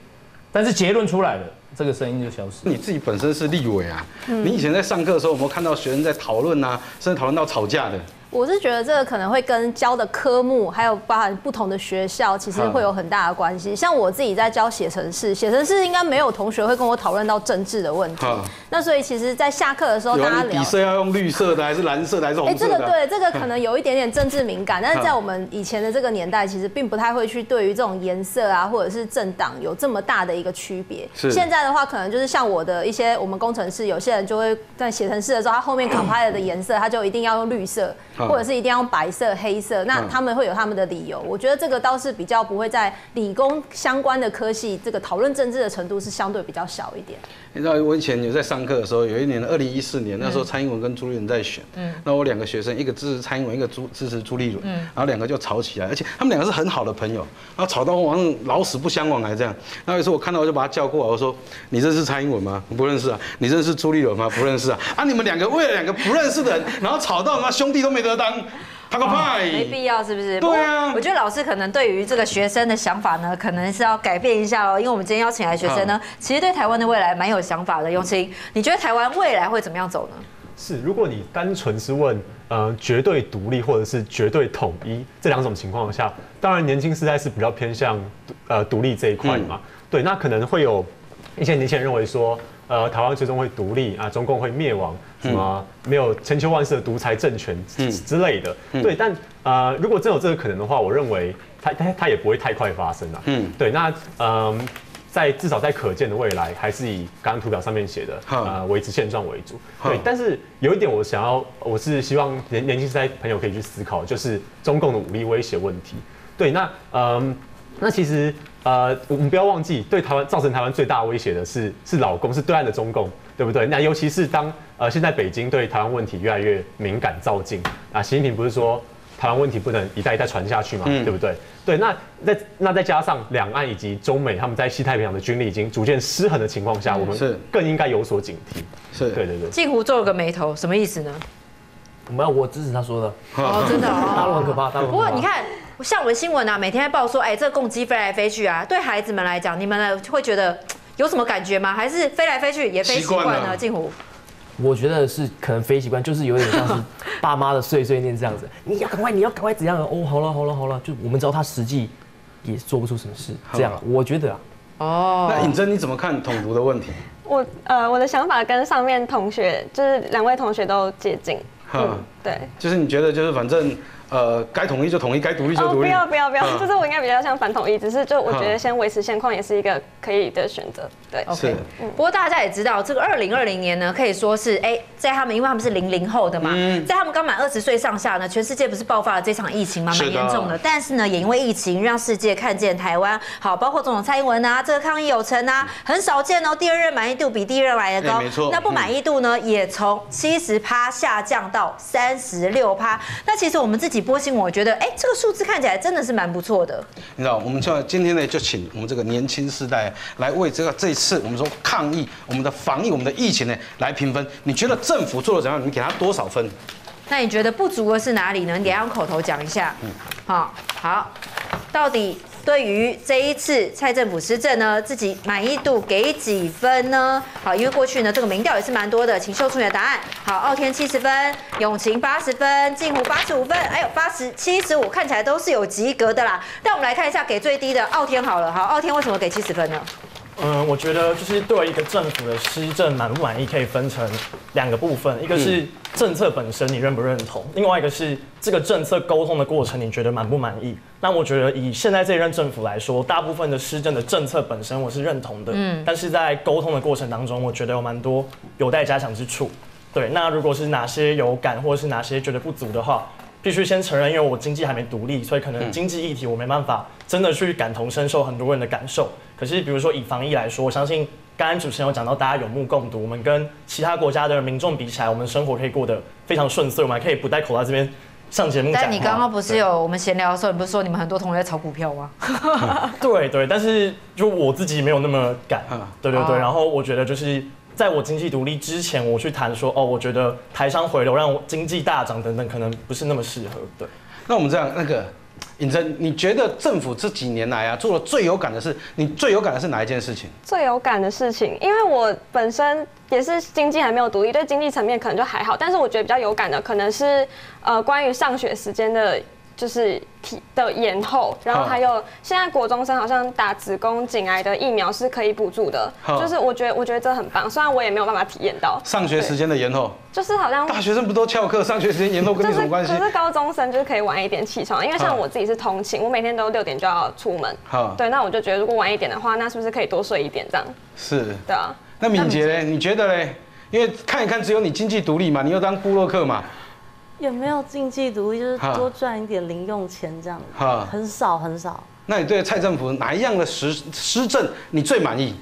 但是结论出来了，这个声音就消失。你自己本身是立委啊，你以前在上课的时候有没有看到学生在讨论啊，甚至讨论到吵架的？我是觉得这个可能会跟教的科目，还有包含不同的学校，其实会有很大的关系。像我自己在教写程式，写程式应该没有同学会跟我讨论到政治的问题。那所以其实，在下课的时候，大家聊。色要用绿色的还是蓝色的还是哎，红色的？这个对，这个可能有一点点政治敏感，[LAUGHS] 但是在我们以前的这个年代，其实并不太会去对于这种颜色啊，或者是政党有这么大的一个区别。是现在的话，可能就是像我的一些我们工程师，有些人就会在写程式的时候，他后面 compile 的颜色，他就一定要用绿色，嗯或者是一定要白色、黑色，那嗯他们会有他们的理由。我觉得这个倒是比较不会在理工相关的科系，这个讨论政治的程度是相对比较小一点。你知道我以前有在上课的时候，有一年二零一四年，那时候蔡英文跟朱立伦在选，嗯那我两个学生，一个支持蔡英文，一个朱支持朱立伦，嗯然后两个就吵起来，而且他们两个是很好的朋友，然后吵到往上老死不相往来这样。然后有一次我看到我就把他叫过来，我说：“你认识蔡英文吗？不认识啊。你认识朱立伦吗？不认识啊。啊，你们两个为了两个不认识的人，然后吵到他妈兄弟都没得当，他个派。没必要，是不是？对啊我觉得老师可能对于这个学生的想法呢，可能是要改变一下哦。因为我们今天邀请来的学生呢，其实对台湾的未来蛮有想法的。永清，你觉得台湾未来会怎么样走呢？是，如果你单纯是问呃绝对独立或者是绝对统一这两种情况下，当然年轻时代是比较偏向呃独立这一块嘛。对，那可能会有一些年轻人认为说，呃台湾最终会独立啊，中共会灭亡，什么没有千秋万世的独裁政权之之类的。对，但呃如果真有这个可能的话，我认为它它它也不会太快发生啊。嗯，对，那嗯。在至少在可见的未来，还是以刚刚图表上面写的呃维持现状为主。对，但是有一点我想要，我是希望年年轻时代朋友可以去思考，就是中共的武力威胁问题。对，那嗯，那其实呃，我们不要忘记，对台湾造成台湾最大威胁的是是老公，是对岸的中共，对不对？那尤其是当呃现在北京对台湾问题越来越敏感造进啊，习近平不是说台湾问题不能一代一代传下去嘛，嗯对不对？对，那再那再加上两岸以及中美他们在西太平洋的军力已经逐渐失衡的情况下，我们是更应该有所警惕。是，对对对。镜湖皱了个眉头，什么意思呢？我们要我支持他说的。哦，真的哦。大陆很可怕，大陆。不过你看，像我们新闻啊，每天在报说，哎，这个共机飞来飞去啊，对孩子们来讲，你们呢会觉得有什么感觉吗？还是飞来飞去也飞习惯了了？镜湖，我觉得是可能非习惯，就是有点像是 [LAUGHS] 爸妈的碎碎念这样子。你要赶快，你要赶快怎样？哦，好了好了好了，就我们知道他实际也做不出什么事，这样啊我觉得啊。哦那尹真你怎么看统读的问题？我呃我的想法跟上面同学就是两位同学都接近，嗯，对。就是你觉得就是反正呃该统一就统一，该独立就哦，不独立。要不要不要，嗯就是我应该比较像反统一，只是就我觉嗯得先维持现况也是一个可以的选择，对。OK，不过大家也知道，这个二零二零年呢，可以说是哎，在他们因为他们是零零后的嘛，嗯在他们刚满二十岁上下呢，全世界不是爆发了这场疫情嘛？蛮严重的。但是呢，也因为疫情让世界看见台湾好，包括总统蔡英文啊，这个抗疫有成啊，很少见哦。第二任满意度比第一任来的高哎没错，那不满意度呢，也从七十趴下降到三十六趴。那其实我们自己播新闻，我觉得哎，这个数字看起来真的是蛮不错的。你知道，我们就今天呢，就请我们这个年轻世代来为这个这一次我们说抗疫、我们的防疫、我们的疫情呢来评分。你觉得政府做的怎样？你给他多少分？那你觉得不足的是哪里呢？你等一下用口头讲一下。嗯好，好，到底对于这一次蔡政府施政呢，自己满意度给几分呢？好，因为过去呢这个民调也是蛮多的，请秀出你的答案。好，傲天七十分，永晴八十分，镜湖八十五分，还有八十七十五，看起来都是有及格的啦。但我们来看一下给最低的傲天好了。好，傲天为什么给七十分呢？嗯，我觉得就是对一个政府的施政满不满意，可以分成两个部分，一个是政策本身你认不认同，另外一个是这个政策沟通的过程你觉得满不满意。那我觉得以现在这一任政府来说，大部分的施政的政策本身我是认同的，嗯但是在沟通的过程当中，我觉得有蛮多有待加强之处。对，那如果是哪些有感，或者是哪些觉得不足的话，必须先承认，因为我经济还没独立，所以可能经济议题我没办法真的去感同身受很多人的感受。可是比如说以防疫来说，我相信刚刚主持人有讲到，大家有目共睹，我们跟其他国家的民众比起来，我们生活可以过得非常顺遂，我们还可以不戴口罩这边上节目。但你刚刚不是有我们闲聊的时候，你不是说你们很多同学在炒股票吗？[LAUGHS] 对对，但是就我自己没有那么敢，对对对。哦然后我觉得就是在我经济独立之前，我去谈说，哦，我觉得台商回流让我经济大涨等等，可能不是那么适合。对，那我们这样，那个尹真，你觉得政府这几年来啊，做了最有感的是，你最有感的是哪一件事情？最有感的事情，因为我本身也是经济还没有独立，对经济层面可能就还好，但是我觉得比较有感的可能是呃关于上学时间的，就是提的延后，然后还有现在国中生好像打子宫颈癌的疫苗是可以补助的，就是我觉得我觉得这很棒，虽然我也没有办法体验到上学时间的延后，就是好像大学生不都翘课？上学时间延后跟你什么关系可？是高中生就是可以晚一点起床，因为像我自己是通勤，我每天都六点就要出门。好对，那我就觉得如果晚一点的话，那是不是可以多睡一点这样？是。对啊。那敏捷嘞？你觉得嘞？因为看一看，只有你经济独立嘛，你又当布洛克嘛，也没有经济独立，就是多赚一点零用钱这样子哈，很少很少。那你对蔡政府哪一样的施施政你最满意？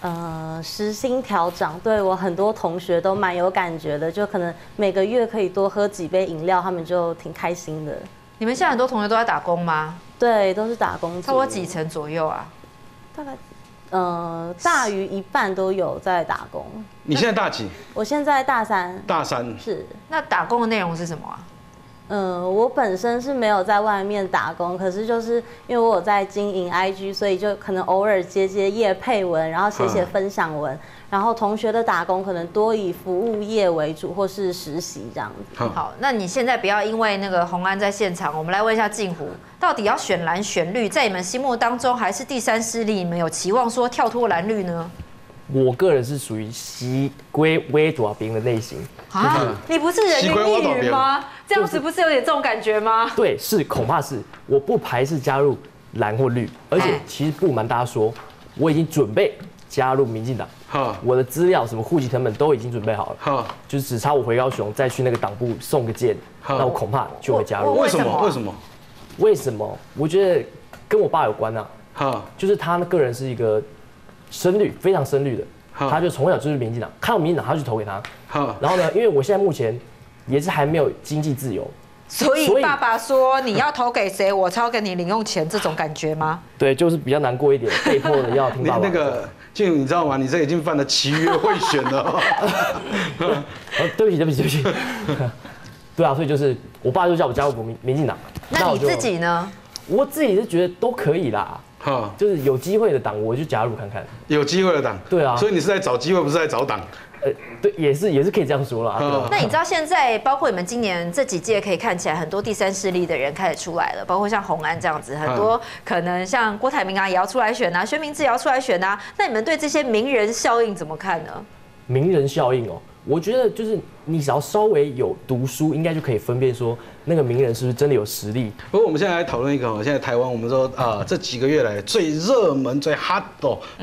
呃，时薪调涨，对我很多同学都蛮有感觉的，就可能每个月可以多喝几杯饮料，他们就挺开心的。你们现在很多同学都在打工吗？对，都是打工，差不多几成左右啊？大概呃大于一半都有在打工。你现在大几？我现在大三，大三。是。那打工的内容是什么啊？嗯，我本身是没有在外面打工，可是就是因为我有在经营 IG，所以就可能偶尔接接业配文，然后写写分享文。然后同学的打工可能多以服务业为主，或是实习这样子。好，那你现在不要因为那个红安在现场，我们来问一下镜湖，到底要选蓝选绿，在你们心目当中，还是第三势力？你们有期望说跳脱蓝绿呢？我个人是属于西龟微爪兵的类型啊，你不是人云亦云吗？这样子不是有点这种感觉吗？对，是恐怕是我不排斥加入蓝或绿，而且其实不瞒大家说，我已经准备加入民进党。我的资料什么户籍成本都已经准备好了，就是只差我回高雄再去那个党部送个件，那我恐怕就会加入。为什么？为什么？为什么？我觉得跟我爸有关啊。就是他个人是一个深绿，非常深绿的，他就从小就是民进党，看到民进党他就投给他。然后呢，因为我现在目前也是还没有经济自由，所以爸爸说你要投给谁，我才要给你零用钱，这种感觉吗？[LAUGHS] 对，就是比较难过一点，被迫的要听爸爸。那个。静茹你知道吗？你这已经犯了契约贿选了。[LAUGHS] 哦，对不起，对不起，对不起。[LAUGHS] 对啊，所以就是我爸就叫我加入国民民进党。那你自己呢？我自己是觉得都可以啦。哈，就是有机会的党，我就加入看看。有机会的党。对啊。所以你是在找机会，不是在找党。呃，对，也是也是可以这样说啦。那你知道现在包括你们今年这几届可以看起来很多第三势力的人开始出来了，包括像洪安这样子，很多可能像郭台铭啊也要出来选啊，薛明志也要出来选啊。那你们对这些名人效应怎么看呢？名人效应哦，我觉得就是你只要稍微有读书，应该就可以分辨说那个名人是不是真的有实力。不过我们现在来讨论一个，现在台湾我们说啊这几个月来最热门、最 hot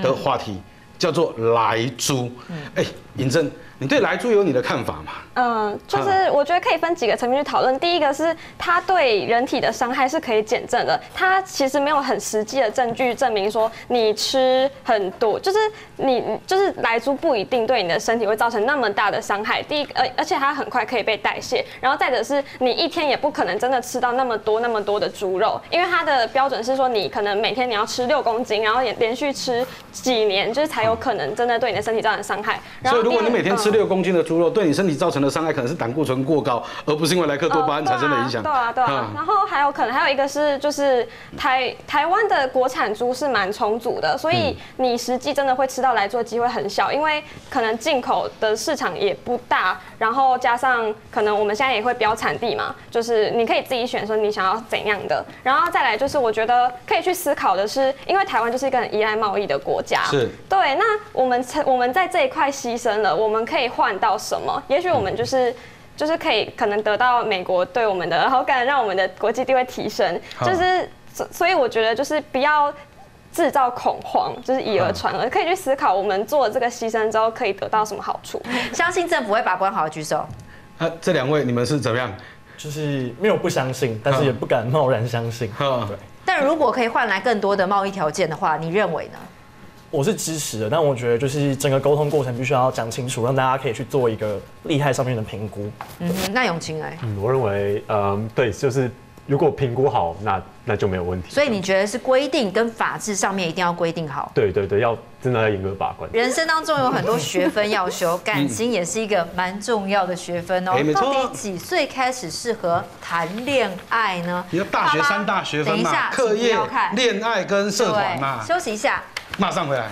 的话题叫做莱猪。哎，尹正。你对莱猪有你的看法吗？嗯，就是我觉得可以分几个层面去讨论。第一个是它对人体的伤害是可以减震的，它其实没有很实际的证据证明说你吃很多，就是你就是莱猪不一定对你的身体会造成那么大的伤害。第一，而而且它很快可以被代谢，然后再者是你一天也不可能真的吃到那么多那么多的猪肉，因为它的标准是说你可能每天你要吃六公斤，然后也连续吃几年，就是才有可能真的对你的身体造成伤害。所以如果你每天吃六公斤的猪肉对你身体造成的伤害，可能是胆固醇过高，而不是因为莱克多巴胺产生的影响。对啊，对啊。然后还有可能还有一个是，就是台台湾的国产猪是蛮充足的，所以你实际真的会吃到来做机会很小，因为可能进口的市场也不大，然后加上可能我们现在也会标产地嘛，就是你可以自己选说你想要怎样的。然后再来就是我觉得可以去思考的是，因为台湾就是一个很依赖贸易的国家，是对。那我们我们在这一块牺牲了，我们可以换到什么？也许我们就是，就是可以可能得到美国对我们的好感，让我们的国际地位提升。就是，所以我觉得就是不要制造恐慌，就是以讹传讹，可以去思考我们做了这个牺牲之后可以得到什么好处。[LAUGHS] 相信政府会把关好，举手。啊，这两位你们是怎么样？就是没有不相信，但是也不敢贸然相信。对。但如果可以换来更多的贸易条件的话，你认为呢？我是支持的，但我觉得就是整个沟通过程必须要讲清楚，让大家可以去做一个利害上面的评估。嗯，那永清哎，嗯，我认为，嗯，对，就是如果评估好，那那就没有问题。所以你觉得是规定跟法制上面一定要规定好？对对对，要真的要严格把关。人生当中有很多学分要修，感情也是一个蛮重要的学分哦。到底几岁开始适合谈恋爱呢？你要大学三大学分嘛，课业、恋爱跟社团嘛。休息一下。马上回来。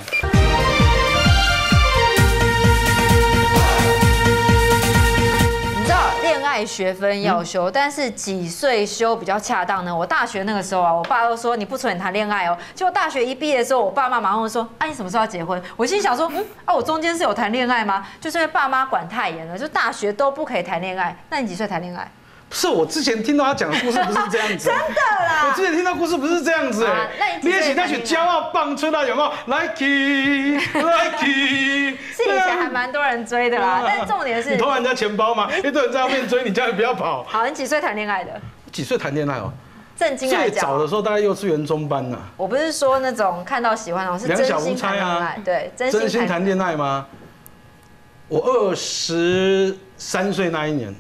你知道恋爱学分要修，但是几岁修比较恰当呢？我大学那个时候啊，我爸都说你不准谈恋爱哦。结果大学一毕业的时候，我爸妈马上说：“啊，你什么时候要结婚？”我心想说：“嗯，啊，我中间是有谈恋爱吗？就是因为爸妈管太严了，就大学都不可以谈恋爱。那你几岁谈恋爱？”是我之前听到他讲的故事不是这样子，真的啦我之前听到故事不是这样子啊哎那你，那曲骄傲棒春啊，有没有？Lucky [LAUGHS] Lucky，是以前还蛮多人追的啦，但重点是你偷人家钱包吗？一堆人在后面追你，叫你不要跑。好，你几岁谈恋爱的？几岁谈恋爱哦？正经来最早的时候大概幼稚园中班呐。我不是说那种看到喜欢的，我是两小无真心谈恋爱，对，真心谈恋爱吗？我二十三岁那一年，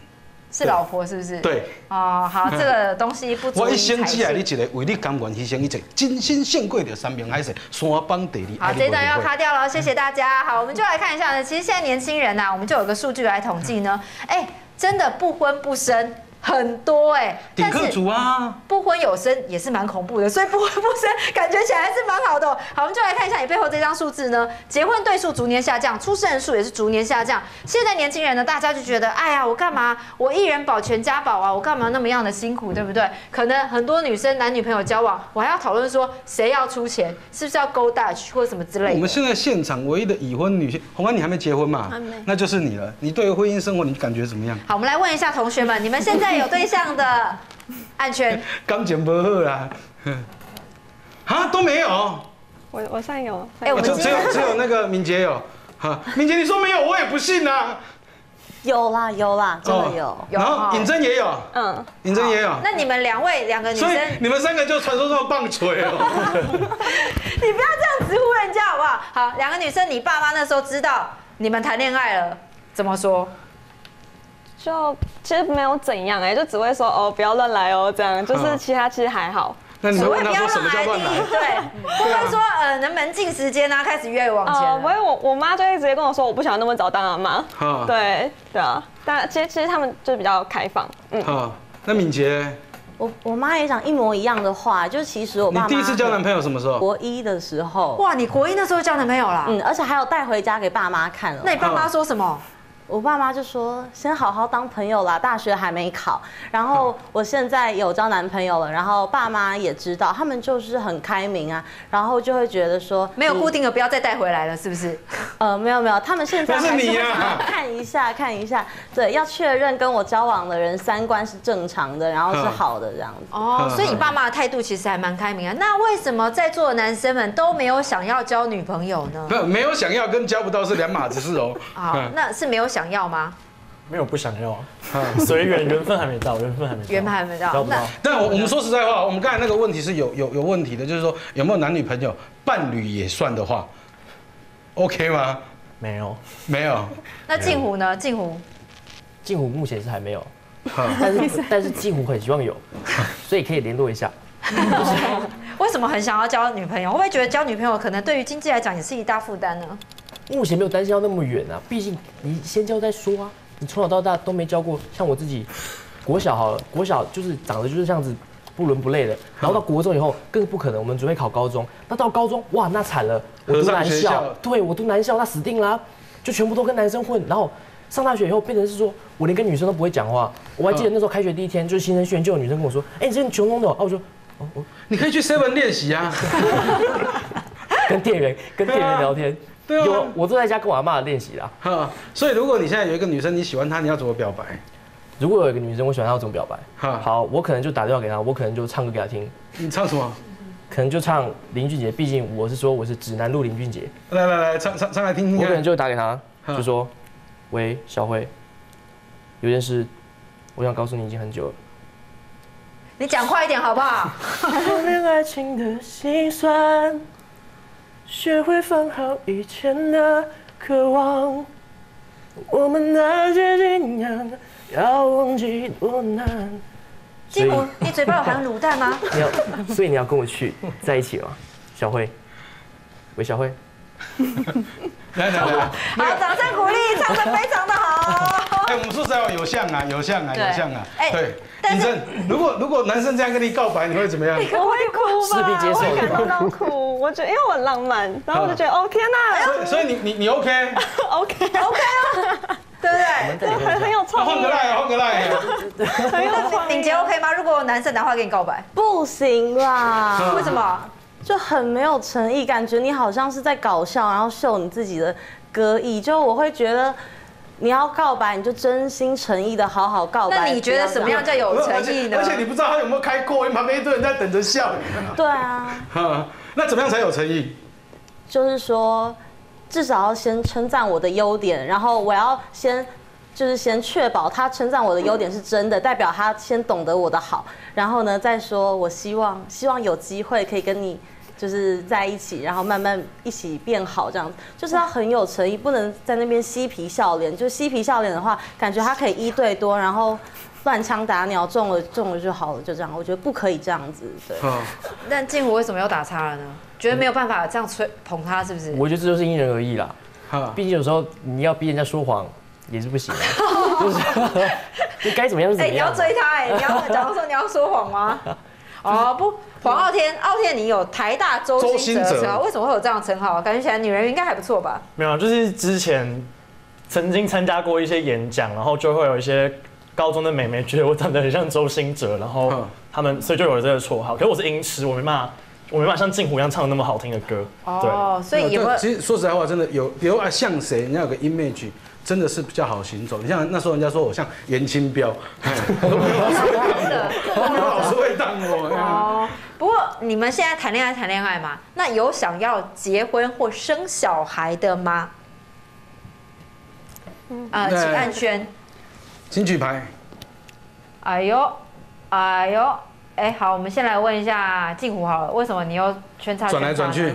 是老婆是不是？。对，哦，好，这个东西不足以我一生只爱，你一个为你甘愿牺牲一切，真心献贵的三明海水，山崩地裂。好，这一段要卡掉了，谢谢大家。好，我们就来看一下呢。其实现在年轻人呐、啊我们就有个数据来统计呢，哎，真的不婚不生很多哎，顶客族啊，不婚有生也是蛮恐怖的，[LAUGHS] 所以不婚不生感觉起来还是蛮好的哦、好，我们就来看一下你背后这张数字呢，结婚对数逐年下降，出生人数也是逐年下降。现在年轻人呢，大家就觉得，哎呀，我干嘛我一人保全家宝啊，我干嘛那么样的辛苦，对不对？可能很多女生男女朋友交往，我还要讨论说谁要出钱，是不是要 go Dutch 或者什么之类的。我们现在现场唯一的已婚女性，红安你还没结婚嘛？还没那就是你了。你对于婚姻生活你感觉怎么样？好，我们来问一下同学们，你们现在有对象的 [LAUGHS] 安全？感情不好 [LAUGHS] 啦，都没有，我我算有，哎我们就只有只有那个敏捷有。哈，敏捷你说没有，我也不信呐。有啦有啦，真的有。有然后尹真也有，嗯，尹真也有。那你们两位两个女所以生，你们三个就传说中的棒槌哦。[LAUGHS] 你不要这样直呼人家好不好？好，两个女生，你爸妈那时候知道你们谈恋爱了，怎么说？就其实没有怎样哎、就只会说哦不要乱来哦这样，就是嗯其他其实还好。那你会问他说什么叫乱来？对，会不会说呃能门禁时间啊，开始越往前？不会，我我妈就会直接跟我说我不想那么早当阿妈。哈，对对啊，但其实其实他们就比较开放，嗯，好，那敏捷，我我妈也讲一模一样的话，就其实我爸你第一次交男朋友什么时候？国一的时候，哇，你国一那时候交男朋友啦？嗯，而且还有带回家给爸妈看了。那你爸妈说什么？我爸妈就说先好好当朋友啦，大学还没考。然后我现在有交男朋友了，然后爸妈也知道，他们就是很开明啊，然后就会觉得说没有固定，的，不要再带回来了，是不是？呃，没有没有，他们现在还是会你呀想要 [LAUGHS] 看一下看一下，对，要确认跟我交往的人三观是正常的，然后是好的这样子。哦，所以你爸妈的态度其实还蛮开明啊。那为什么在座的男生们都没有想要交女朋友呢没？有没有想要跟交不到是两码子事哦。啊，那是没有想要吗？没有不想要啊，[LAUGHS] 随缘，缘分还没到，缘分还没到，缘分还没到到那。但我我们说实在话，我们刚才那个问题是有有有问题的，就是说有没有男女朋友、伴侣也算的话，OK 吗？没有，没有，[LAUGHS] 那镜湖呢？镜湖镜湖目前是还没有，但是但是镜湖很希望有，[LAUGHS] 所以可以联络一下。为什么很想要交女朋友？会不会觉得交女朋友可能对于经济来讲也是一大负担呢？目前没有担心到那么远啊，毕竟你先教再说啊。你从小到大都没教过，像我自己，国小好了，国小就是长得就是这样子不伦不类的，然后到国中以后更不可能。我们准备考高中，那到高中哇，那惨了，我读男校对我读男校，那死定啦、就全部都跟男生混，然后。上大学以后变成是说，我连跟女生都不会讲话。我还记得那时候开学第一天，就是新生训，就有女生跟我说：“哎、你这穷穷的哦。”啊，我说：“哦，我你可以去 Seven 练习啊。[LAUGHS] 跟店员跟店员聊天。对啊有我都在家跟我阿妈练习啦。哈，所以如果你现在有一个女生你喜欢她，你要怎么表白？如果有一个女生我喜欢她，要怎么表白？哈，好，我可能就打电话给她，我可能就唱歌给她听，你唱什么？可能就唱林俊杰，毕竟我是说我是指南路林俊杰，来来来，唱唱唱来听听我可能看。就打给她，嗯就说，喂，小慧，有件事，我想告诉你已经很久了。你讲快一点好不好？[LAUGHS] 爱情的心酸，学会放好以前的渴望。我们那些信仰，要忘记多难。金湖，你嘴巴有含卤蛋吗？[LAUGHS] 你要，所以你要跟我去在一起吗？小慧，喂，小慧，来来来，[LAUGHS] 好，掌声鼓励，唱的非常的好。哎，我们说实在话，有像啊，有像啊，对有像啊。哎对，但是尹正，如果如果男生这样跟你告白，你会怎么样？[LAUGHS] 我会哭吧，势必接受我会感动到哭。我觉得因为我很浪漫，然后我就觉得哦天哪所以所以你你你 OK？，OK，[LAUGHS] [LAUGHS] 对不对？很很有那创意换个，赖，换个赖。很有创意。敏捷 OK 吗？如果男生打电话给你告白，不行啦，为什么？就很没有诚意，感觉你好像是在搞笑，然后秀你自己的歌艺。就我会觉得，你要告白，你就真心诚意的好好告白。那你觉得什么样叫有诚意呢？而且你不知道他有没有开过，因为旁边一堆人在等着笑。对啊，[LAUGHS] 那怎么样才有诚意？就是说，至少要先称赞我的优点，然后我要先。就是先确保他称赞我的优点是真的，代表他先懂得我的好，然后呢再说，我希望希望有机会可以跟你就是在一起，然后慢慢一起变好，这样子就是要很有诚意，不能在那边嬉皮笑脸。就嬉皮笑脸的话，感觉他可以一对多，然后乱枪打鸟，中了中了就好了，就这样。我觉得不可以这样子，对。那静湖为什么要打岔了呢？觉得没有办法这样吹捧他，是不是？我觉得这就是因人而异啦。毕竟有时候你要逼人家说谎。也是不行，[LAUGHS] 就是 [LAUGHS] 你该怎么样怎么样。哎，你要追他哎，你要假如说你要说谎吗？哦不，黄傲天，傲天你有台大周星哲称号，为什么会有这样称号？感觉起来女人应该还不错吧？没有，就是之前曾经参加过一些演讲，然后就会有一些高中的美眉觉得我长得很像周星哲，然后他们所以就有了这个绰号。可是我是音痴，我没办法，我没办法像镜湖一样唱的那么好听的歌。哦，所以有其实说实在话，真的有，比如啊像谁，人家有个 image。真的是比较好行走。你像那时候人家说我像严清标，都没有老师会当我。[LAUGHS] 哦，不过你们现在谈恋爱谈恋爱嘛，那有想要结婚或生小孩的吗？啊，请按宣，请举牌。哎呦，哎呦，哎，好，我们先来问一下镜湖好了，为什么你又圈叉转来转去？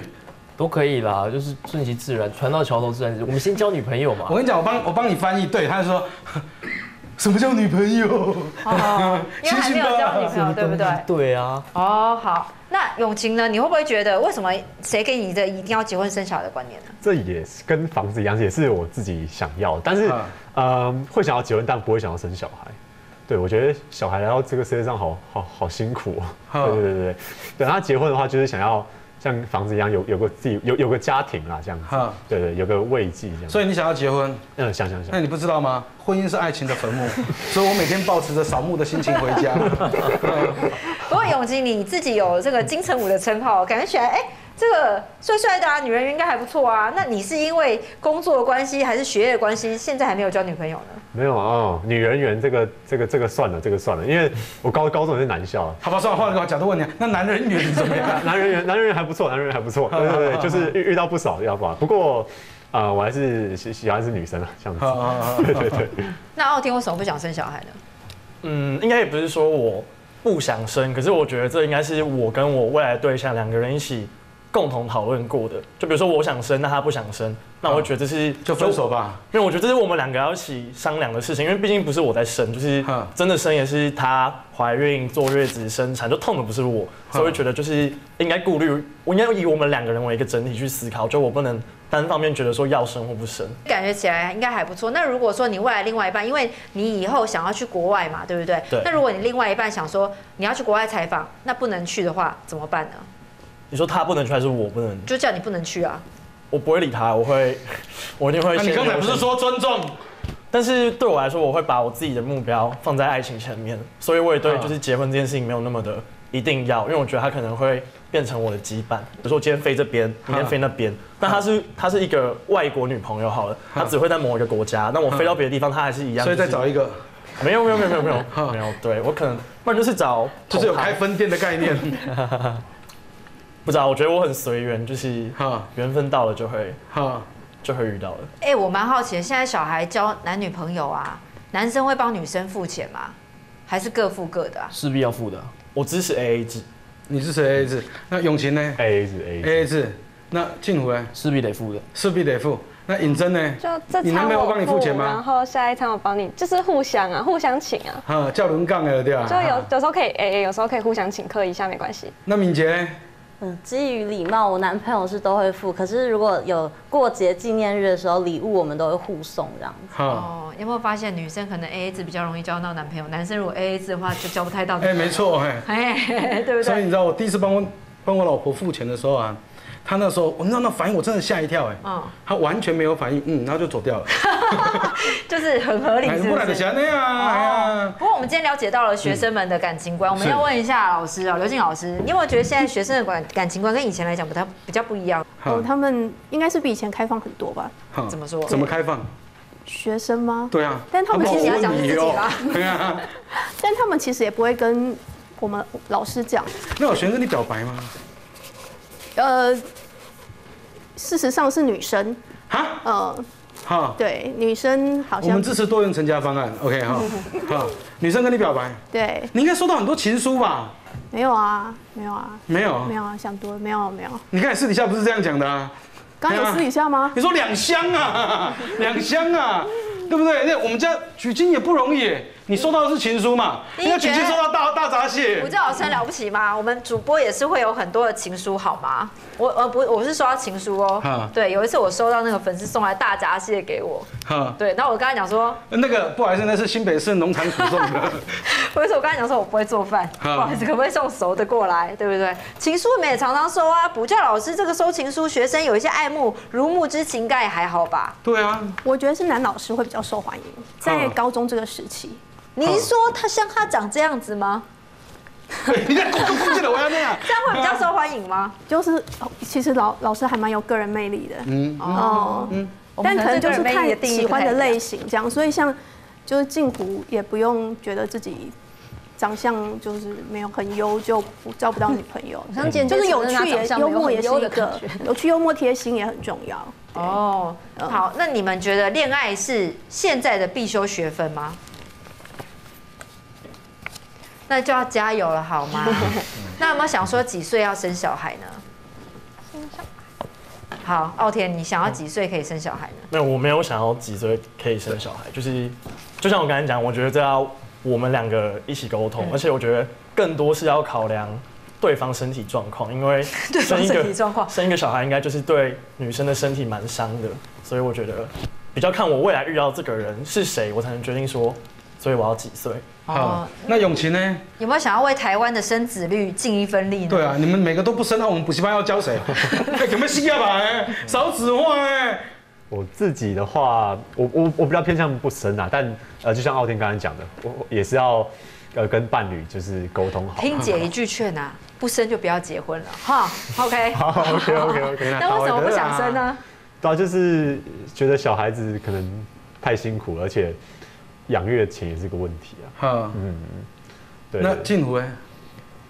都可以啦，就是顺其自然，船到桥头自然直。我们先交女朋友嘛。我跟你讲，我帮我帮你翻译，对，他就说，[LAUGHS] 什么叫女朋友？[LAUGHS] 因为还没有交女朋友，对不对？对啊。哦，好，那永晴呢？你会不会觉得，为什么谁给你的一定要结婚生小孩的观念呢？这也是跟房子一样，也是我自己想要，但是，嗯，会想要结婚，但不会想要生小孩。对，我觉得小孩来到这个世界上，好好好辛苦。对对对对，等他结婚的话，就是想要。像房子一样有有个自己有有个家庭啦，这样子，对对，有个慰藉这样。所以你想要结婚？嗯，想想想。那你不知道吗？婚姻是爱情的坟墓，[LAUGHS] 所以我每天保持着扫墓的心情回家。[LAUGHS] 不过永吉你自己有这个金城武的称号，感觉起来哎。这个帅帅的啊，女人应该还不错啊。那你是因为工作的关系还是学业的关系，现在还没有交女朋友呢？没有啊，女人缘这个这个这个算了，这个算了，因为我高高中是男校。好吧，算了，换个角度问你，那男人缘怎么样？[LAUGHS] 男人缘男人缘还不错，男人缘还不错，[LAUGHS] 对对对，就是遇遇到不少，要不不过啊，我还是喜喜欢是女生啊，这样子。对对对。[LAUGHS] 那傲天为什么不想生小孩呢？嗯，应该也不是说我不想生，可是我觉得这应该是我跟我未来的对象两个人一起。共同讨论过的，就比如说我想生，那他不想生，那我会觉得这是就分手吧。因为我觉得这是我们两个要一起商量的事情，因为毕竟不是我在生，就是真的生也是她怀孕、坐月子、生产，就痛的不是我，所以会觉得就是应该顾虑，我应该以我们两个人为一个整体去思考，就我不能单方面觉得说要生或不生。感觉起来应该还不错。那如果说你未来另外一半，因为你以后想要去国外嘛，对不对？对。那如果你另外一半想说你要去国外采访，那不能去的话怎么办呢？你说他不能去还是我不能？就叫你不能去啊！我不会理他，我会，[LAUGHS] 我一定会。你刚才不是说尊重？但是对我来说，我会把我自己的目标放在爱情前面，所以我也对就是结婚这件事情没有那么的一定要，因为我觉得他可能会变成我的羁绊。比如说我今天飞这边，明天飞那边，但他是他是一个外国女朋友好了，他只会在某一个国家，那我飞到别的地方，他还是一样。所以再找一个？没有没有没有没有没有 [LAUGHS] 没有，对我可能不然就是找就是有开分店的概念。[LAUGHS] 不知道，我觉得我很随缘，就是缘分到了就会，就会遇到了。哎，我蛮好奇的，现在小孩交男女朋友啊，男生会帮女生付钱吗？还是各付各的啊？势必要付的，我支持 A A 制。你支持 A A 制？那永晴呢？A A 制，A A 制。那静湖呢？势必得付的，势必得付。那尹真呢？就这你男朋友帮你付钱吗？然后下一餐我帮你，就是互相啊，互相请啊。哈，叫轮杠的对吧？就有有时候可以 A A，有时候可以互相请客一下，没关系。那敏杰？嗯，基于礼貌，我男朋友是都会付。可是如果有过节纪念日的时候，礼物我们都会互送这样子。哦，有没有发现女生可能 A A 制比较容易交到男朋友，男生如果 A A 制的话就交不太到。哎，没错，[LAUGHS] 哎，对不对？所以你知道我第一次帮我帮我老婆付钱的时候啊。他那时候，我那那反应，我真的吓一跳哎！嗯，他完全没有反应，嗯，然后就走掉了，[LAUGHS] 就是很合理，不来的钱那样。不过我们今天了解到了学生们的感情观，我们要问一下老师啊，刘静老师，你有没有觉得现在学生的感感情观跟以前来讲不太比较不一样？哦，他们应该是比以前开放很多吧？怎么说？怎么开放？学生吗？对啊，但他们其实要讲自己吧对啊，[LAUGHS] 但他们其实也不会跟我们老师讲。那有学生跟你表白吗？呃，事实上是女生，哈，嗯，哈，对，女生好像我们支持多元成家方案，OK 哈，[LAUGHS] 好，女生跟你表白，对，你应该收到很多情书吧？没有啊，没有啊，没有没，有啊，想多了，没有没有。你看私底下不是这样讲的啊？刚有私底下吗？你说两箱啊，两箱啊，对不对？那我们家取经也不容易耶，你收到的是情书嘛？你人家取经觉得收到大大闸蟹补，教老师很了不起吗？我们主播也是会有很多的情书，好吗？我呃不，我是收到情书哦哈。对，有一次我收到那个粉丝送来大闸蟹给我，哈，对，然后我跟他讲说，那个不好意思，那是新北市农场主送的，[LAUGHS] 不是我跟他讲说我不会做饭，不好意思，可不可以送熟的过来，对不对？情书我们也常常收啊。补教老师这个收情书，学生有一些爱慕如沐之情，应该也还好吧？对啊，我觉得是男老师会比较受欢迎，在高中这个时期。你是说他像他长这样子吗？[LAUGHS] 你在公公公记得我要那样，这样会比较受欢迎吗？就是哦其实老老师还蛮有个人魅力的，嗯，哦，嗯。但可能就是看喜欢的类型这样，所以像就是镜湖也不用觉得自己长相就是没有很优就不交不到女朋友，[LAUGHS] 像就是有趣也幽默也是一个 [LAUGHS] 有趣幽默贴心也很重要。哦，嗯好，那你们觉得恋爱是现在的必修学分吗？那就要加油了，好吗？[LAUGHS] 那有没有想说几岁要生小孩呢？好，奥田，你想要几岁可以生小孩呢？没有，我没有想要几岁可以生小孩，就是就像我刚才讲，我觉得这要我们两个一起沟通，而且我觉得更多是要考量对方身体状况，因为 [LAUGHS] 对方生一身体个状况，生一个小孩应该就是对女生的身体蛮伤的，所以我觉得比较看我未来遇到这个人是谁，我才能决定说，所以我要几岁。哦好，，那永琪呢？有没有想要为台湾的生子率尽一份力呢？对啊，你们每个都不生，那我们补习班要教谁？哎，有没有新加吧？哎，少子化哎。我自己的话，我我我比较偏向不生啊，但呃，就像傲天刚才讲的，我我也是要呃跟伴侣就是沟通好。听姐一句劝啊，[LAUGHS] 不生就不要结婚了，哈，OK。[LAUGHS] 好，OK OK OK。[LAUGHS] 那为什么不想生呢？对啊，就是觉得小孩子可能太辛苦，而且养育的钱也是个问题啊。哈，嗯，对。那对静湖哎，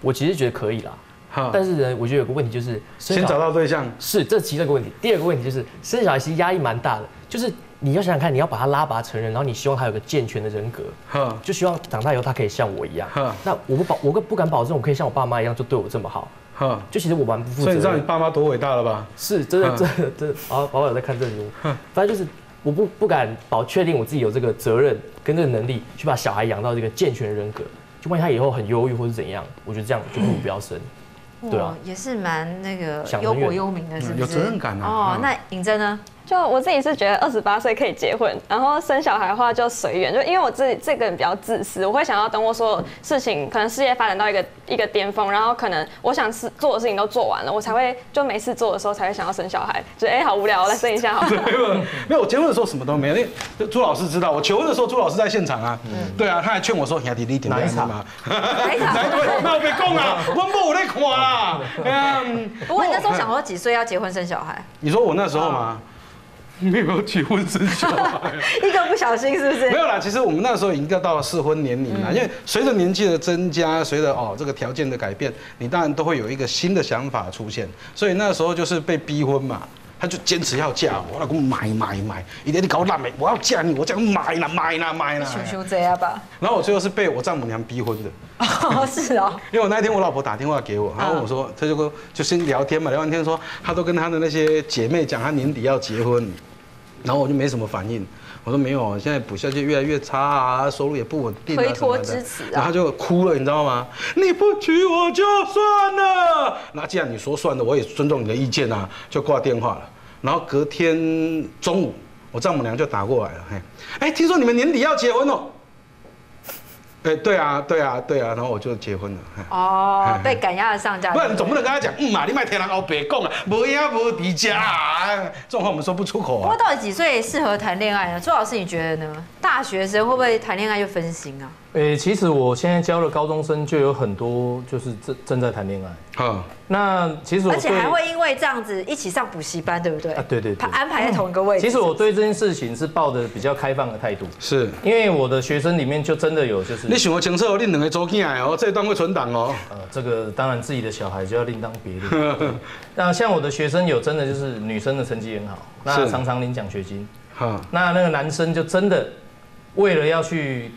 我其实觉得可以啦，哈，但是呢，我觉得有个问题就是先找到对象，是这其中一个问题。第二个问题就是生小孩其实压力蛮大的，就是你要想想看，你要把他拉拔成人，然后你希望他有个健全的人格，哈，就希望长大以后他可以像我一样哈。那我不保，我不敢保证我可以像我爸妈一样就对我这么好。哈，就其实我蛮不负责所以你知道你任。爸妈多伟大了吧？是真的，嗯真的，真的。宝宝宝有在看这节目，反正就是我不不敢保确定我自己有这个责任跟这个能力去把小孩养到这个健全人格。就万一他以后很忧郁或是怎样，我觉得这样就不如不要生。对啊，也是蛮那个忧国忧民的，是不是？有责任感啊嗯，哦那尹真呢？就我自己是觉得二十八岁可以结婚，然后生小孩的话就随缘。就因为我自己这个人比较自私，我会想要等我所有事情可能事业发展到一个一个巅峰，然后可能我想事做的事情都做完了，我才会就没事做的时候才会想要生小孩。觉得哎、好无聊，我来生一下好了。[LAUGHS] 没有，[LAUGHS] 没有。我结婚的时候什么都没有，因为朱老师知道，我求婚的时候朱老师在现场？啊。对啊，他还劝我说：“兄弟，你一定哪一场？嘛？哪一场？哪一场？那我别讲啊，我某有在看啦。嗯，不过你那时候想说几岁要结婚生小孩？你说我那时候吗？[LAUGHS] 没有结婚生小孩。[LAUGHS] 一个不小心是不是？没有啦，其实我们那时候已经到了适婚年龄了，因为随着年纪的增加，随着哦这个条件的改变，你当然都会有一个新的想法出现，所以那时候就是被逼婚嘛。他就坚持要嫁我，老公买买买，一点你搞烂没？我要嫁你，我讲买啦买啦买啦。羞羞这样吧。然后我最后是被我丈母娘逼婚的，哦，是哦。因为我那天我老婆打电话给我，然后我说，她就跟就先聊天嘛，聊完天说她都跟她的那些姐妹讲，她年底要结婚，然后我就没什么反应。我说没有，现在补校就越来越差啊，收入也不稳定啊，推脱之词啊然后她就哭了，你知道吗？你不娶我就算了。那既然你说算了，我也尊重你的意见啊，就挂电话了。然后隔天中午，我丈母娘就打过来了，嘿，哎，听说你们年底要结婚哦。哎，对啊，对啊，对啊，然后我就结婚了。嘿哦，被赶鸭子上架。不然你总不能跟他讲，嗯嘛，你卖天人后白讲啊，无影无底家啊，这种话我们说不出口啊。不过到底几岁适合谈恋爱呢？朱老师，你觉得呢？大学生会不会谈恋爱就分心啊？诶，其实我现在教的高中生就有很多就是正正在谈恋爱。啊，那其实我而且还会因为这样子一起上补习班，对不对？啊，对对对，他安排在同一个位置。其实我对这件事情是抱着比较开放的态度，是。因为我的学生里面就真的有就是你想要清楚哦，你两个走进来哦，这一段会存档哦。呃，这个当然自己的小孩就要另当别论。[LAUGHS] 那像我的学生有真的就是女生的成绩很好，那常常领奖学金。哈，那那个男生就真的为了要去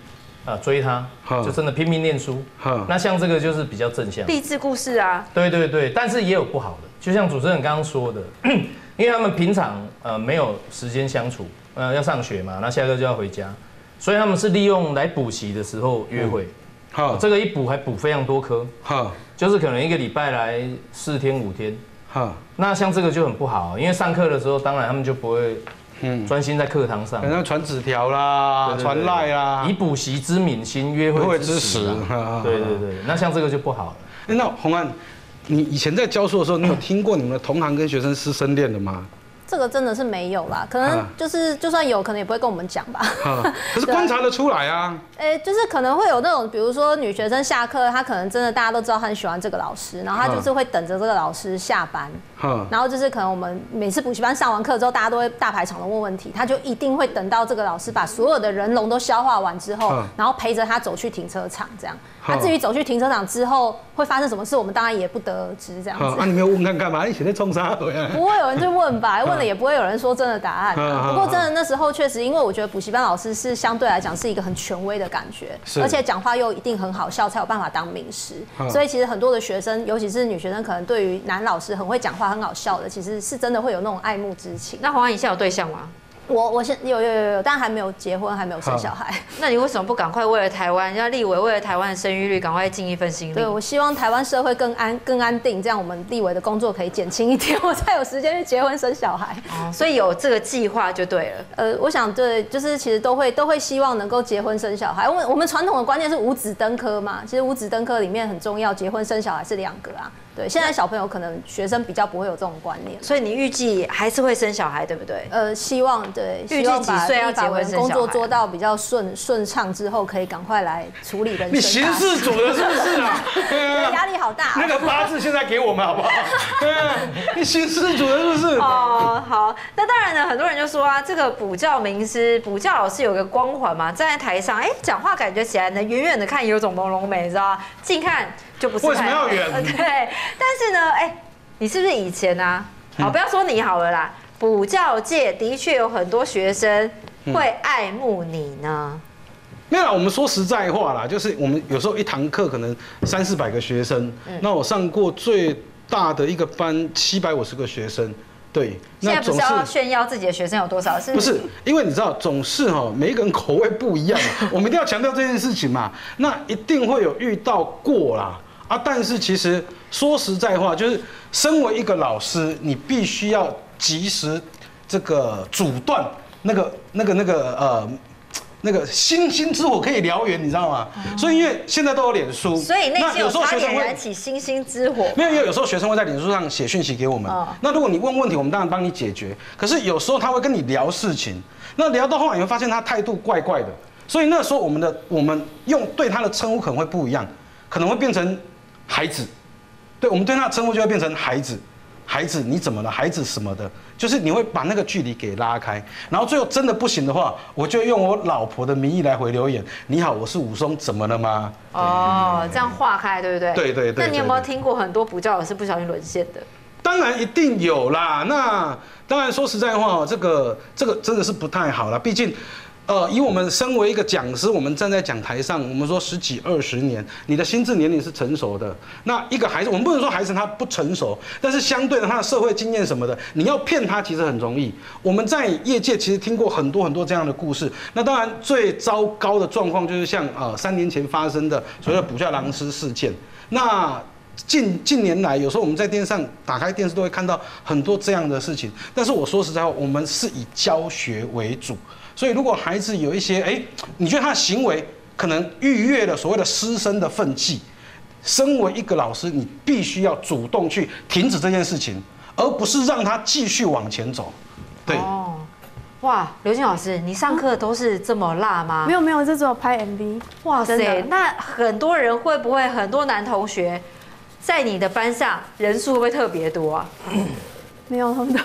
呃追他，就真的拼命念书。哈，那像这个就是比较正向。励志故事啊，对对对，但是也有不好的，就像主持人刚刚说的，[CLEARS THROAT] 因为他们平常呃没有时间相处，呃要上学嘛，那下课就要回家，所以他们是利用来补习的时候约会，好，这个一补还补非常多科，好，就是可能一个礼拜来四天五天，好，那像这个就很不好，因为上课的时候当然他们就不会嗯，专心在课堂上可，能传纸条啦，传赖啦以。补习之名心约约会会之之实 [LAUGHS] 对对对，那像这个就不好了。哎那红安，你以前在教书的时候，你有听过你们的同行跟学生师生恋的吗？这个真的是没有啦，可能啊就是就算有可能也不会跟我们讲吧。[LAUGHS] 可是观察得出来啊。[LAUGHS] 哎、就是可能会有那种，比如说女学生下课，她可能真的大家都知道她很喜欢这个老师，然后她就是会等着这个老师下班，哈，然后就是可能我们每次补习班上完课之后，大家都会大排场的问问题，他就一定会等到这个老师把所有的人龙都消化完之后嗯，然后陪着他走去停车场这样。那、嗯至于走去停车场之后会发生什么事，我们当然也不得而知这样哈，子啊，。你没有问看干嘛？你现在冲啥回来？不会有人去问吧？问了也不会有人说真的答案。不过真的那时候确实，因为我觉得补习班老师是相对来讲是一个很权威的感觉，是而且讲话又一定很好笑，才有办法当名师嗯。所以其实很多的学生，尤其是女学生，可能对于男老师很会讲话、很好笑的，其实是真的会有那种爱慕之情。那黄安，你现在有对象吗？我我现有有有有，但还没有结婚，还没有生小孩。那你为什么不赶快为了台湾，要立委为了台湾的生育率，赶快尽一份心力？对，我希望台湾社会更安更安定，这样我们立委的工作可以减轻一点，我才有时间去结婚生小孩。哦，所以有这个计划就对了。呃，我想对，就是其实都会都会希望能够结婚生小孩。我们我们传统的观念是五子登科嘛，其实五子登科里面很重要，结婚生小孩是两个啊。对，现在小朋友可能学生比较不会有这种观念，所以你预计还是会生小孩，对不对？呃，希望对，预计几岁要结婚生小孩工作做到比较顺顺畅之后，可以赶快来处理人生。你行事组的是不是啊？对 [LAUGHS] 对啊压力好大啊、那个八字现在给我们好不好？对啊，[LAUGHS] 你行事主的是不是？哦，好，那当然呢，很多人就说啊，这个补教名师、补教老师有个光环嘛，站在台上，哎，讲话感觉起来呢，远远的看有种朦胧美，你知道吗？近看就不是。为什么要远呃对，但是呢，哎，你是不是以前啊？好，不要说你好了啦，补教界的确有很多学生会爱慕你呢。没有啦，我们说实在话啦，就是我们有时候一堂课可能三四百个学生，那我上过最大的一个班七百五十个学生，对，现在不是要。炫耀自己的学生有多少？是不是，因为你知道，总是哈，每一个人口味不一样，我们一定要强调这件事情嘛。那一定会有遇到过啦，啊，但是其实说实在话，就是身为一个老师，你必须要及时这个阻断那个那个那个呃。那个星星之火可以燎原，你知道吗？所以因为现在都有脸书，所以那些有有时候学生会燃起星星之火。没有，因为有时候学生会在脸书上写讯息给我们。哦那如果你问问题，我们当然帮你解决。可是有时候他会跟你聊事情，那聊到后来你会发现他态度怪怪的，所以那时候我们的我们用对他的称呼可能会不一样，可能会变成孩子，对我们对他的称呼就会变成孩子。孩子，你怎么了？孩子什么的，就是你会把那个距离给拉开，然后最后真的不行的话，我就用我老婆的名义来回留言。你好，我是武松，怎么了吗？哦，这样化开，对不对？对对对那你有没有听过很多补教老师不小心沦陷的？当然一定有啦。那当然说实在话，这个这个真的是不太好了。毕竟，呃，以我们身为一个讲师，我们站在讲台上，我们说十几二十年，你的心智年龄是成熟的。那一个孩子，我们不能说孩子他不成熟，但是相对的他的社会经验什么的，你要骗他其实很容易。我们在业界其实听过很多很多这样的故事。那当然最糟糕的状况就是像呃三年前发生的所谓的补教狼师事件。那近近年来，有时候我们在电视上打开电视都会看到很多这样的事情。但是我说实在话，我们是以教学为主，所以如果孩子有一些哎，你觉得他的行为可能逾越了所谓的师生的分际，身为一个老师，你必须要主动去停止这件事情，而不是让他继续往前走。对。哦，哇，刘静老师，你上课都是这么辣吗？没有没有，这只有拍 MV。哇塞，那很多人会不会很多男同学在你的班上人数会不会特别多啊？没有他们的，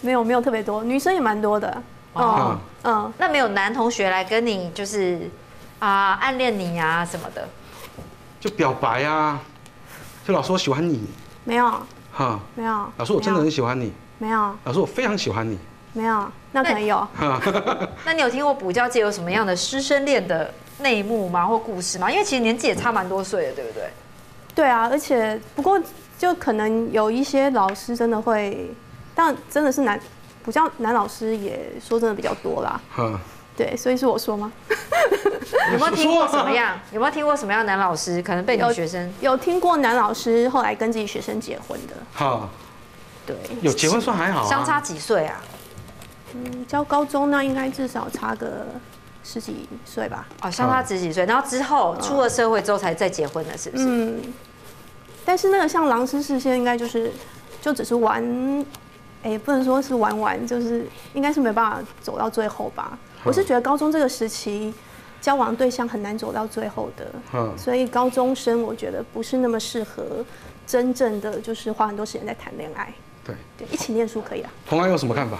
没有没有特别多，女生也蛮多的。哦，嗯，那没有男同学来跟你就是啊暗恋你啊什么的？就表白啊，就老师我喜欢你，没有哈，没有。老师我真的很喜欢你，没有老师我非常喜欢你，没有，那可能有。[LAUGHS] 那你有听过补教界有什么样的师生恋的内幕吗？或故事吗？因为其实年纪也差蛮多岁的，对不对？对啊，而且不过就可能有一些老师真的会，但真的是男补教男老师也说真的比较多啦。哈，对，所以是我说吗？有没有听过什么样？有没有听过什么样的男老师可能被你学生？有听过男老师后来跟自己学生结婚的，哈，对，有结婚算还好啊，相差几岁啊？嗯，教高中那应该至少差个十几岁吧。哦，相差十几岁，然后之后出了社会之后才再结婚的，是不是？嗯，但是那个像狼师事先应该就是就只是玩，哎、不能说是玩玩，就是应该是没办法走到最后吧。我是觉得高中这个时期交往对象很难走到最后的，嗯所以高中生我觉得不是那么适合真正的就是花很多时间在谈恋爱。对对，一起念书可以啊。童安有什么看法？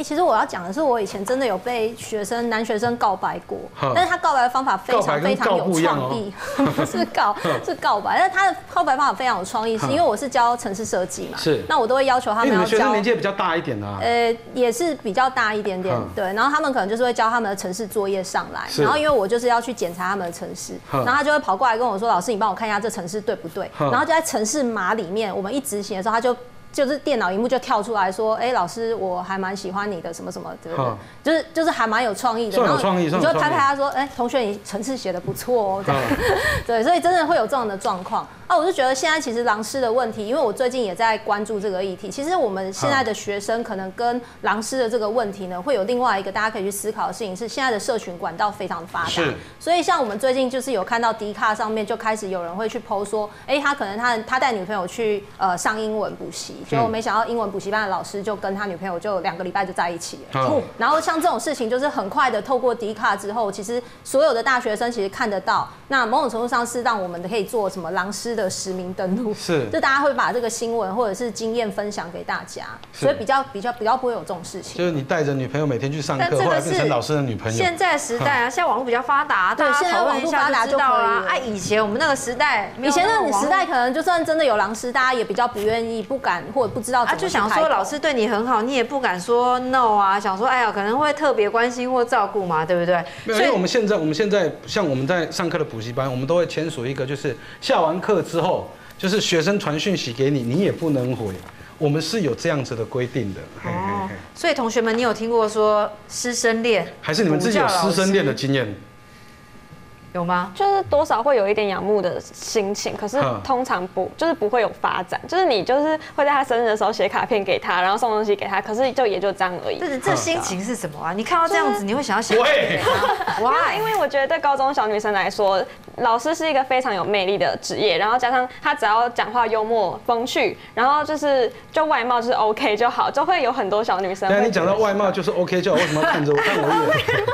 哎、其实我要讲的是，我以前真的有被学生男学生告白过，但是他告白的方法非常非常有创意，[LAUGHS] 不是告是告白，但是他的告白方法非常有创意，是因为我是教城市设计嘛，是那我都会要求他们要教们学生年纪也比较大一点的啊，呃，也是比较大一点点嗯，对。然后他们可能就是会教他们的城市作业上来，然后因为我就是要去检查他们的城市，嗯然后他就会跑过来跟我说：“老师，你帮我看一下这城市对不对？”嗯然后就在城市码里面，我们一执行的时候，他就。就是电脑荧幕就跳出来说，哎、老师，我还蛮喜欢你的，什么什么，对不对？嗯？就是就是还蛮有创意的，有然后你就拍拍他说，哎、同学，你层次写的不错哦，[LAUGHS] 对，所以真的会有这样的状况。啊，我就觉得现在其实狼师的问题，因为我最近也在关注这个议题。其实我们现在的学生可能跟狼师的这个问题呢，会有另外一个大家可以去思考的事情是，现在的社群管道非常发达。是，所以像我们最近就是有看到迪卡上面就开始有人会去 PO 说，哎、他可能他他带女朋友去呃上英文补习，结果没想到英文补习班的老师就跟他女朋友就两个礼拜就在一起了。哦然后像这种事情，就是很快的透过迪卡之后，其实所有的大学生其实看得到。那某种程度上是让我们可以做什么狼师的实名登录，是就大家会把这个新闻或者是经验分享给大家，所以比较比较比较不会有这种事情。就是你带着女朋友每天去上课，但这个是后来变成老师的女朋友，现在时代啊，现在网络比较发达，对大家讨论一现在网络发下就知达就可以道啊，以前我们那个时代，以前那那种时代，可能就算真的有狼师，大家也比较不愿意、不敢或者不知道怎啊，么就想说老师对你很好，你也不敢说 no 啊，想说哎呀可能会特别关心或照顾嘛，对不对？没有，因为我们现在我们现在像我们在上课的补习班，我们都会签署一个，就是下完课之后，就是学生传讯息给你，你也不能回。我们是有这样子的规定的。哦，所以同学们，你有听过说师生恋？还是你们自己有师生恋的经验？有吗？就是多少会有一点仰慕的心情，可是嗯通常不就是不会有发展，就是你就是会在他生日的时候写卡片给他，然后送东西给他，可是就也就这样而已。这这心情是什么啊？你看到这样子，你会想要写对哇，[LAUGHS] 因为我觉得对高中小女生来说，老师是一个非常有魅力的职业，然后加上他只要讲话幽默风趣，然后就是就外貌就是 OK 就好，就会有很多小女生。那你讲到外貌就是 OK 就好，为什么要看着我看我一眼？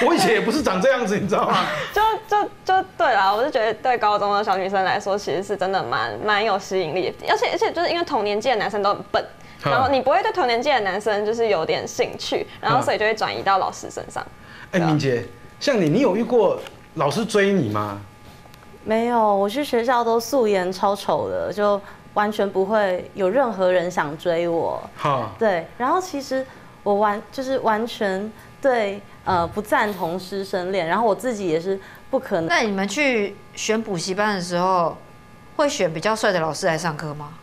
[LAUGHS] 我以前也不是长这样子，你知道吗？[LAUGHS] 就就就对啦，我是觉得对高中的小女生来说，其实是真的蛮蛮有吸引力，而且而且就是因为同年纪的男生都很笨，嗯然后你不会对同年纪的男生就是有点兴趣，然后嗯所以就会转移到老师身上。哎，敏杰，像你，你有遇过老师追你吗？没有，我去学校都素颜超丑的，就完全不会有任何人想追我。哈，对，然后其实我完就是完全对呃不赞同师生恋，然后我自己也是不可能。那你们去选补习班的时候，会选比较帅的老师来上课吗？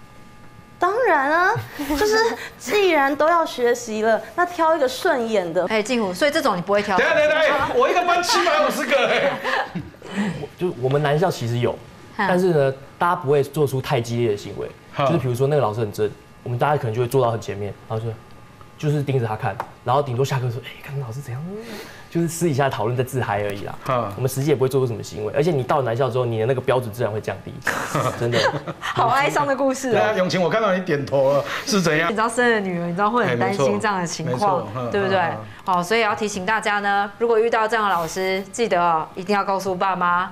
当然啊，[LAUGHS] 就是既然都要学习了，那挑一个顺眼的。哎，静虎，所以这种你不会挑我一个班七百五十个哎。[LAUGHS] 就我们男校其实有，但是呢，大家不会做出太激烈的行为，就是比如说那个老师很正，我们大家可能就会坐到很前面，然后就就是盯着他看，然后顶多下课说，哎、看老师怎样，就是私底下讨论在自嗨而已啦。哈我们实际也不会做出什么行为，而且你到男校之后，你的那个标准自然会降低，[LAUGHS] 真的。好哀伤的故事 [LAUGHS] 对啊，哦。永晴，我看到你点头了，是怎样你知？道生了女儿，你知道会很担心这样的情没况对不对？好，所以要提醒大家呢，如果遇到这样的老师，记得哦，一定要告诉爸妈。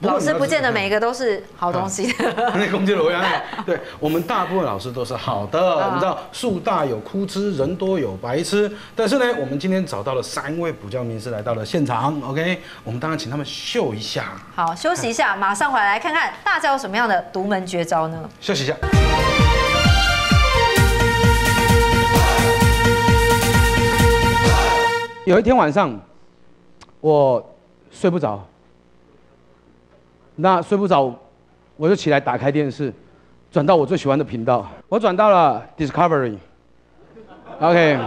老师不见得每一个都是好东西 [LAUGHS] 的。那攻击了我原来，对我们大部分老师都是好的，我们知道树大有枯枝，人多有白痴。但是呢，我们今天找到了三位补教名师来到了现场，OK，我们当然请他们秀一下，好，休息一下，马上回来看看大家有什么样的独门绝招呢？休息一下。有一天晚上，我睡不着，那睡不着，我就起来打开电视，转到我最喜欢的频道，我转到了 Discovery，OK，、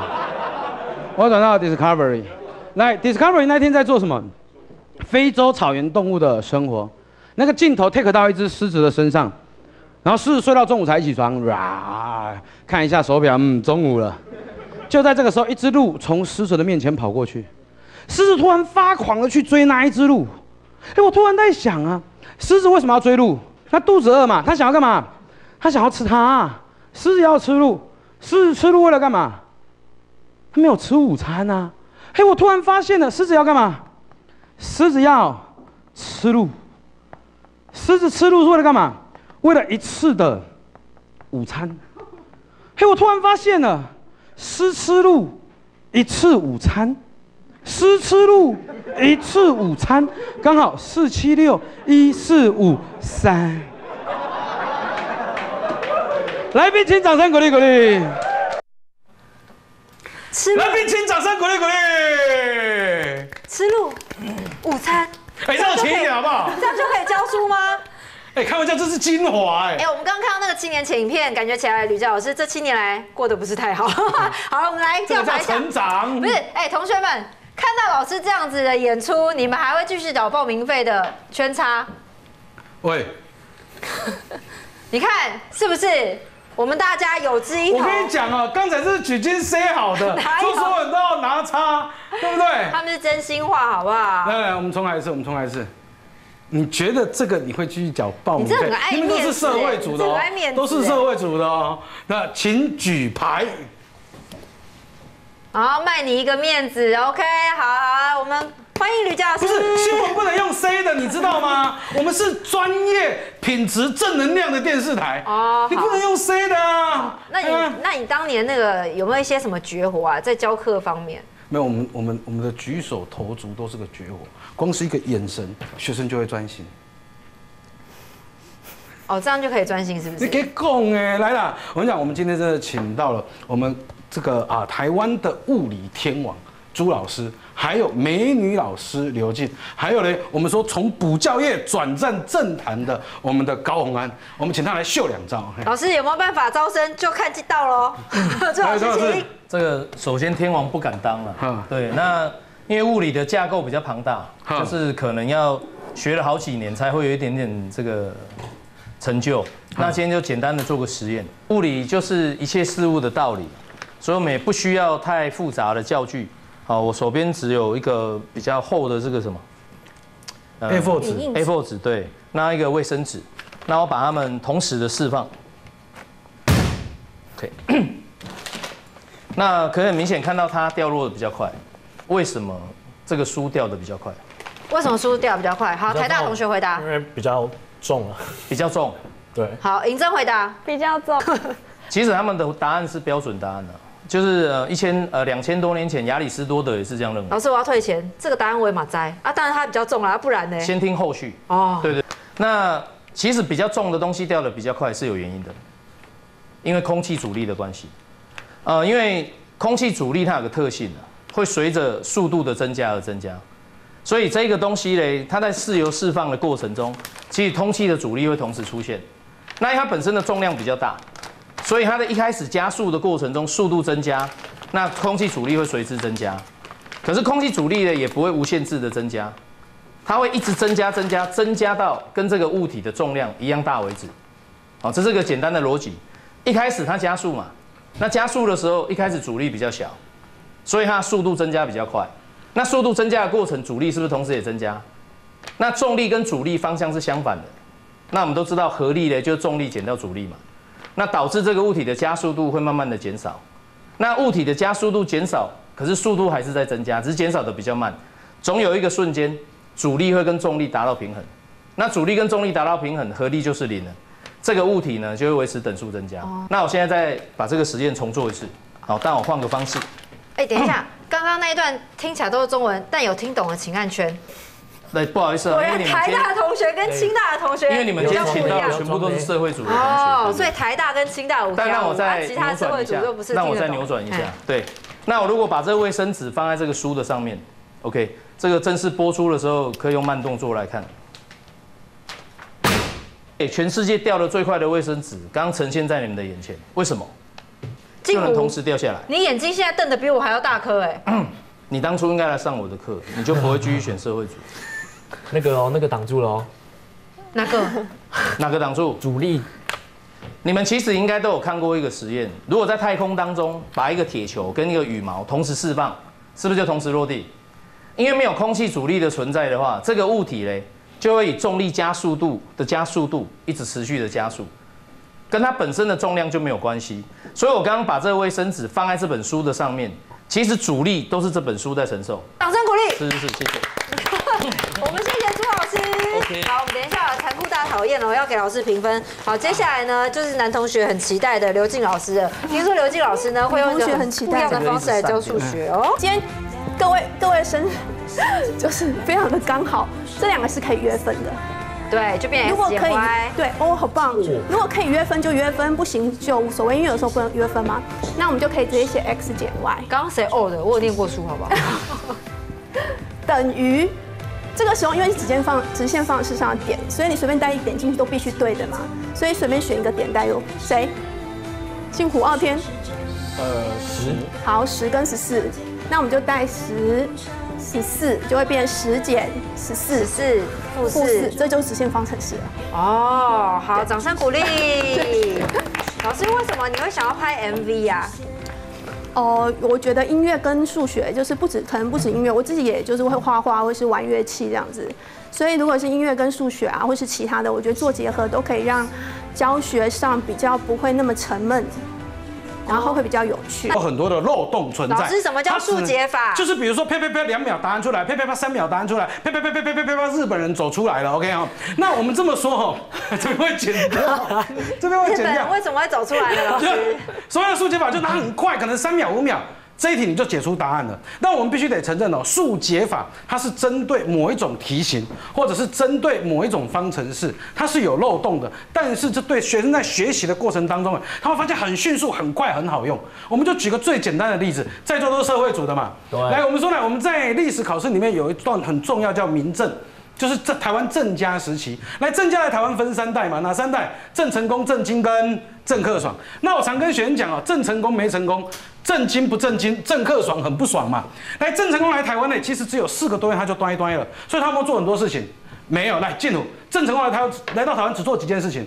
我转到了 Discovery，来 Discovery 那天在做什么？非洲草原动物的生活，那个镜头 take 到一只狮子的身上，然后狮子睡到中午才起床，哇，看一下手表，嗯，中午了。就在这个时候，一只鹿从狮子的面前跑过去，狮子突然发狂的去追那一只鹿。哎，我突然在想啊，狮子为什么要追鹿？它肚子饿嘛，它想要干嘛？它想要吃它、啊。狮子要吃鹿，狮子吃鹿为了干嘛？它没有吃午餐啊。嘿，我突然发现了，狮子要干嘛？狮子要吃鹿。狮子吃鹿是为了干嘛？为了一次的午餐。嘿，我突然发现了，狮吃鹿一次午餐，狮吃路一次午餐，刚好四七六一四五三。来宾请掌声鼓励鼓励。吃来宾请掌声鼓励鼓励。吃路午餐，哎，热情一点好不好？这样就可以教书吗？哎，开玩笑，这是精华哎哎、。我们刚刚看到那个七年前影片，感觉起来吕教老师这七年来过得不是太好。[LAUGHS] 好了，我们来调查一下。成长。不是，哎、同学们，看到老师这样子的演出，你们还会继续缴报名费的圈叉？喂，[LAUGHS] 你看是不是？我们大家有志一同。我跟你讲啊，刚才是举金塞好的，[LAUGHS] 哪有说所有人都要拿叉，对不对？他们是真心话，好不好？来来，我们重来一次，我们重来一次。你觉得这个你会继续缴报名费？你这很爱你们都是社会组的都是社会组的哦。那请举牌。好，卖你一个面子，OK，好好，我们欢迎吕教老师。不是新闻不能用 C 的，你知道吗？[LAUGHS] 我们是专业、品质、正能量的电视台哦你不能用 C 的啊。那你嗯那你当年那个有没有一些什么绝活啊，在教课方面？没有，我们我们我们的举手投足都是个绝活，光是一个眼神，学生就会专心。哦，这样就可以专心，是不是？你给讲哎，来啦！我跟你讲，我们今天真的请到了我们这个啊台湾的物理天王朱老师，还有美女老师刘静，还有呢我们说从补教业转战政坛的我们的高红安，我们请他来秀两招。老师有没有办法招生，就看到喽。朱老师。这个首先天王不敢当了嗯，对，那因为物理的架构比较庞大，嗯就是可能要学了好几年才会有一点点这个成就。那今天就简单的做个实验，物理就是一切事物的道理，所以我们也不需要太复杂的教具。好，我手边只有一个比较厚的这个什么呃 A4 纸影印纸 A4 纸，对，那一个卫生纸，那我把它们同时的释放。OK，[CLEARS THROAT] 那可以很明显看到它掉落的比较快，为什么这个书掉的比较快？为什么书掉比较快？好，台大同学回答因。为比较重啊。比较重。对，好，尹正回答。比较重。[LAUGHS] 其实他们的答案是标准答案的、就是呃一千呃两千多年前亚里士多德也是这样认为老。师，我要退钱。这个答案我也马摘啊，当然它比较重啦，不然呢？先听后续。哦，对对，那其实比较重的东西掉的比较快是有原因的，因为空气阻力的关系。呃，因为空气阻力它有个特性啊，会随着速度的增加而增加，所以这个东西嘞，它在自由释放的过程中，其实空气的阻力会同时出现。那它本身的重量比较大，所以它的一开始加速的过程中速度增加，那空气阻力会随之增加。可是空气阻力呢也不会无限制的增加，它会一直增加、增加、增加到跟这个物体的重量一样大为止。好，这是个简单的逻辑。一开始它加速嘛，那加速的时候，一开始阻力比较小，所以它速度增加比较快。那速度增加的过程，阻力是不是同时也增加？那重力跟阻力方向是相反的。那我们都知道，合力呢就是重力减掉阻力嘛。那导致这个物体的加速度会慢慢的减少。那物体的加速度减少，可是速度还是在增加，只是减少的比较慢。总有一个瞬间，阻力会跟重力达到平衡。那阻力跟重力达到平衡，合力就是零了。这个物体呢就会维持等速增加。那我现在再把这个实验重做一次。好，但我换个方式。哎，等一下，刚刚那一段听起来都是中文，但有听懂的请按圈。对，不好意思啊，果然台大的同学跟清大的同学，因为你们今天请到的全部都是社会组的同学。哦，所以台大跟清大五但让我再其他社会组都不是。让我再扭转一下，对。那我如果把这个卫生纸放在这个书的上面，OK，这个正式播出的时候可以用慢动作来看。哎，全世界掉的最快的卫生纸，刚刚呈现在你们的眼前，为什么？就能同时掉下来。你眼睛现在瞪得比我还要大颗哎。你当初应该来上我的课，你就不会继续选社会组。[LAUGHS] 那个哦，那个挡住了哦。哪个？[LAUGHS] 哪个挡住？阻力。你们其实应该都有看过一个实验，如果在太空当中把一个铁球跟一个羽毛同时释放，是不是就同时落地？因为没有空气阻力的存在的话，这个物体嘞就会以重力加速度的加速度一直持续的加速，跟它本身的重量就没有关系。所以我刚刚把这个卫生纸放在这本书的上面，其实阻力都是这本书在承受。掌声鼓励。是是是，谢谢。[LAUGHS] 我们谢好，我们等一下残酷大考验哦，要给老师评分。好，接下来呢就是男同学很期待的刘静老师了。听说刘静老师呢会用一个很不一样的方式来教数学哦。今天各位各位生就是非常的刚好，这两个是可以约分的。对，就变 X 可以，对哦，好棒。如果可以约分就约分，不行就无所谓，因为有时候不能约分嘛。那我们就可以直接写 x 减 y。刚刚谁哦的？我有念过书，好不好？[LAUGHS] 等于。这个时候，因为直线放直线方式上的点，所以你随便带一点进去都必须对的嘛。所以随便选一个点带入，谁？姓胡傲天。呃，十。好，十跟十四，那我们就带十，十四就会变十减十四，四负四，这就是直线方程式了。哦，好，掌声鼓励。[LAUGHS] 老师，为什么你会想要拍 MV 呀？哦，我觉得音乐跟数学就是不止，可能不止音乐，我自己也就是会画画或是玩乐器这样子，所以如果是音乐跟数学啊，或是其他的，我觉得做结合都可以让教学上比较不会那么沉闷。然后会比较有趣，有很多的漏洞存在。老师，什么叫速解法？就是比如说，呸呸呸，两秒答案出来；呸呸呸，三秒答案出来；呸呸呸呸呸呸呸，日本人走出来了。OK 啊，那我们这么说哈，这边会剪掉，这边会剪掉。为什么会走出来呢？老师，所有的速解法就拿很快，可能三秒五秒。这一题你就解出答案了，但我们必须得承认哦，数解法它是针对某一种题型，或者是针对某一种方程式，它是有漏洞的。但是这对学生在学习的过程当中，他会发现很迅速、很快、很好用。我们就举个最简单的例子，在座都是社会组的嘛，来，我们说呢，我们在历史考试里面有一段很重要，叫民政。就是在台湾郑家时期，来郑家在台湾分三代嘛，哪三代？郑成功、郑经跟郑克爽。那我常跟学生讲哦，郑成功没成功，郑经不震惊，郑克爽很不爽嘛。来，郑成功来台湾呢，其实只有四个多月他就端一端了，所以他们做很多事情没有。来，进入郑成功来台湾，来到台湾只做几件事情？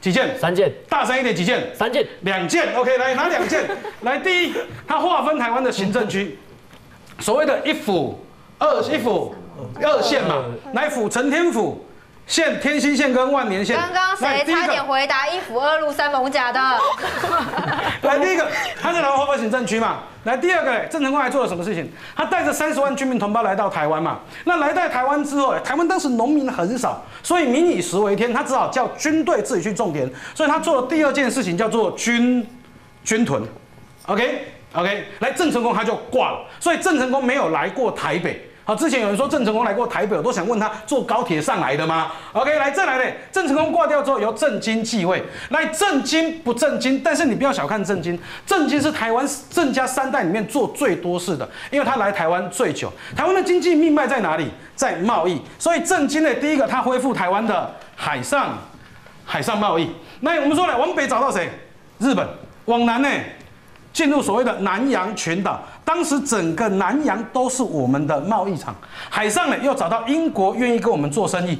几件？三件。大声一点，几件？三件。两件。OK，来拿两件。[LAUGHS] 来，第一，他划分台湾的行政区，所谓的一府、二一府。二线嘛，来府承天府县、天心县跟万年县。刚刚谁差点回答一府二路三艋甲的？[LAUGHS] 来第一个，他在台湾划分行政区嘛。来第二个，郑成功还做了什么事情？他带着三十万军民同胞来到台湾嘛。那来到台湾之后，台湾当时农民很少，所以民以食为天，他只好叫军队自己去种田。所以他做的第二件事情叫做军军屯。OK OK，来郑成功他就挂了，所以郑成功没有来过台北。好，之前有人说郑成功来过台北，我都想问他坐高铁上来的吗？OK，来再来嘞，郑成功挂掉之后，由郑经继位。来，郑经不郑经，但是你不要小看郑经，郑经是台湾郑家三代里面做最多事的，因为他来台湾最久。台湾的经济命脉在哪里？在贸易。所以郑经呢，第一个他恢复台湾的海上海上贸易。那我们说呢，往北找到谁？日本。往南呢？进入所谓的南洋群岛，当时整个南洋都是我们的贸易场，海上呢又找到英国愿意跟我们做生意，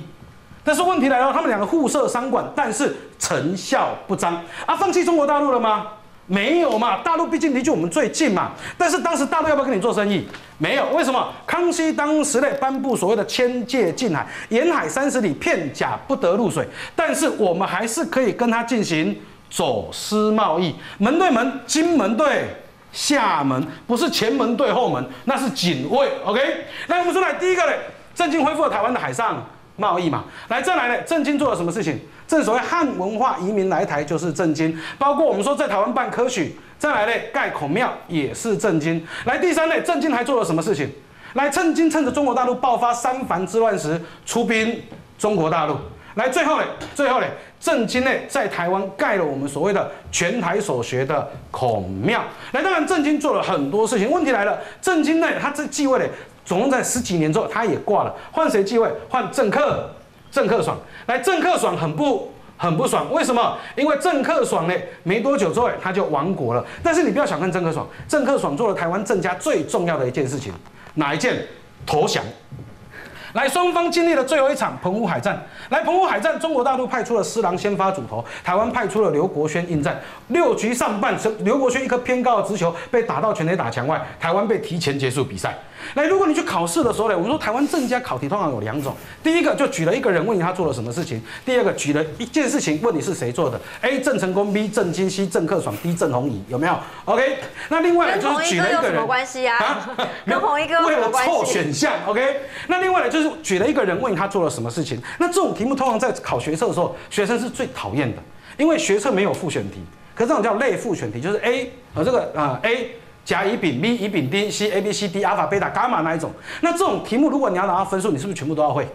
但是问题来了，他们两个互设商馆，但是成效不彰啊，放弃中国大陆了吗？没有嘛，大陆毕竟离距我们最近嘛。但是当时大陆要不要跟你做生意？没有，为什么？康熙当时呢颁布所谓的迁界禁海，沿海三十里片甲不得入水，但是我们还是可以跟他进行走私贸易，门对门，金门对。厦门不是前门对后门，那是警卫。OK，来我们说来第一个嘞，震惊恢复了台湾的海上贸易嘛。来再来呢，震惊做了什么事情？正所谓汉文化移民来台就是震惊，包括我们说在台湾办科举，再来嘞盖孔庙也是震惊。来第三类，震惊还做了什么事情？来趁今趁着中国大陆爆发三藩之乱时出兵中国大陆。来最后嘞，最后嘞，震惊嘞在台湾盖了我们所谓的全台所学的孔庙。来，当然震惊做了很多事情。问题来了，震惊呢他这继位嘞，总共在十几年之后他也挂了，换谁继位？换郑克，郑克爽。来，郑克爽很不很不爽，为什么？因为郑克爽呢没多久之后他就亡国了。但是你不要小看郑克爽，郑克爽做了台湾郑家最重要的一件事情，哪一件？投降。来，双方经历了最后一场澎湖海战。来，澎湖海战，中国大陆派出了施琅先发主投，台湾派出了刘国轩应战。六局上半，刘国轩一颗偏高的直球被打到全垒打墙外，台湾被提前结束比赛。来，如果你去考试的时候呢，我们说台湾郑家考题通常有两种，第一个就举了一个人问你他做了什么事情，第二个举了一件事情问你是谁做的。A. 郑成功，B. 郑金熙郑克爽，D. 郑弘仪，有没有？OK。那另外呢就是举了一个人，什么关系啊？[LAUGHS] 跟红一哥为了凑选项，OK。那另外呢就是举了一个人问他做了什么事情。那这种题目通常在考学测的时候，学生是最讨厌的，因为学测没有复选题，可这种叫类复选题，就是 A 啊这个啊 A。甲乙丙 B 乙丙丁 C A B C D 阿尔法贝塔伽马那一种，那这种题目如果你要拿到分数，你是不是全部都要会？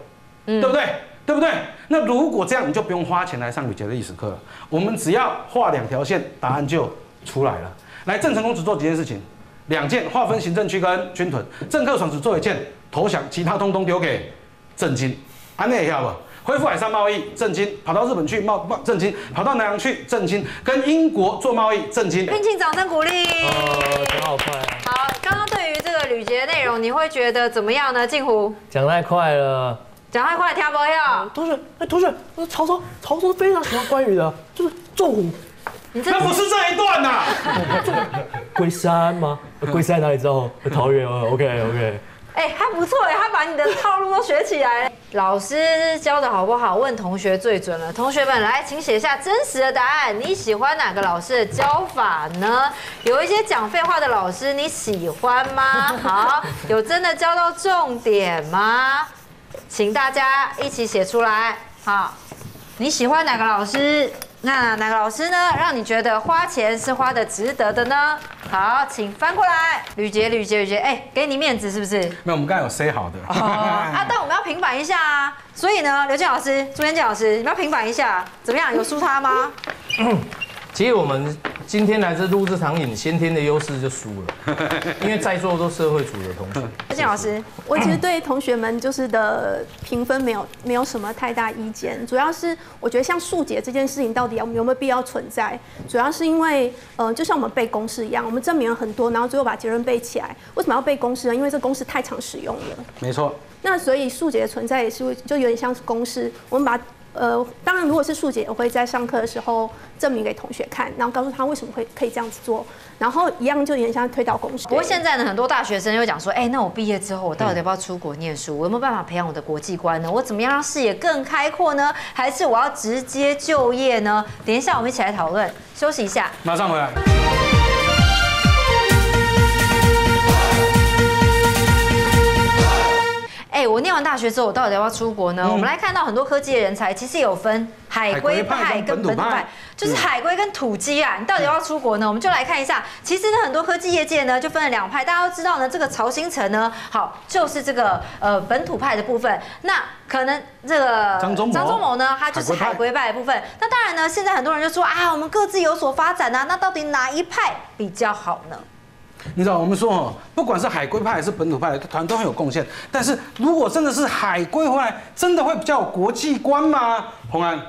嗯，对不对？对不对？那如果这样，你就不用花钱来上吕杰的历史课了。我们只要画两条线，答案就出来了。来，郑成功只做几件事情，两件划分行政区跟军屯。郑克爽只做一件投降，其他通通丢给郑经。安内一下不？恢复海上贸易，震惊；跑到日本去贸贸，震惊；跑到南洋去，震惊；跟英国做贸易，震惊。聘请掌声鼓励。呃，讲好快。好，刚刚对于这个吕杰内容，你会觉得怎么样呢？镜湖讲太快了，讲太快，听不到。同学，哎，同学，曹操，曹操非常喜欢关羽的，就是纵虎。那不是这一段呐。[LAUGHS] 龟山吗？龟山哪里知道？桃园哦。OK，OK。哎，还不错哎，他把你的套路都学起来了。老师教的好不好？问同学最准了。同学们来，请写下真实的答案。你喜欢哪个老师的教法呢？有一些讲废话的老师，你喜欢吗？[LAUGHS] 好，有真的教到重点吗？请大家一起写出来。好，你喜欢哪个老师？那哪个老师呢？让你觉得花钱是花的值得的呢？好，请翻过来，吕杰，吕杰，吕杰，哎，给你面子是不是？没有，我们刚才有 say 好的。啊，但我们要平反一下啊。所以呢，刘健老师、朱元健老师，你们要平反一下，怎么样？有输他吗？[LAUGHS] 其实我们今天来这录这场影，先天的优势就输了，[LAUGHS] 因为在座都社会组的同学。刘健老师，我其实对同学们就是的评分没有没有什么太大意见，主要是我觉得像数解这件事情到底有有没有必要存在，主要是因为呃，就像我们背公式一样，我们证明了很多，然后最后把结论背起来，为什么要背公式呢？因为这公式太常使用了。没错。那所以数解的存在也是就有点像是公式，我们把。呃，当然，如果是数解，我会在上课的时候证明给同学看，然后告诉他为什么会可以这样子做，然后一样就有点像推导公式。不过现在呢，很多大学生又讲说，哎，那我毕业之后，我到底要不要出国念书？我有没有办法培养我的国际观呢？我怎么样让视野更开阔呢？还是我要直接就业呢？等一下我们一起来讨论。休息一下，马上回来。哎，我念完大学之后，我到底要不要出国呢？我们来看到很多科技的人才，其实有分海归派跟本土派，就是海归跟土鸡啊。你到底要不要出国呢？我们就来看一下。其实呢，很多科技业界呢就分了两派。大家都知道呢，这个曹新成呢，好就是这个呃本土派的部分。那可能这个张忠张忠谋呢，他就是海归派的部分。那当然呢，现在很多人就说啊，我们各自有所发展啊。那到底哪一派比较好呢？你知道我们说哦，不管是海归派还是本土派，团都很有贡献。但是如果真的是海归回来，真的会比较有国际观吗？洪安，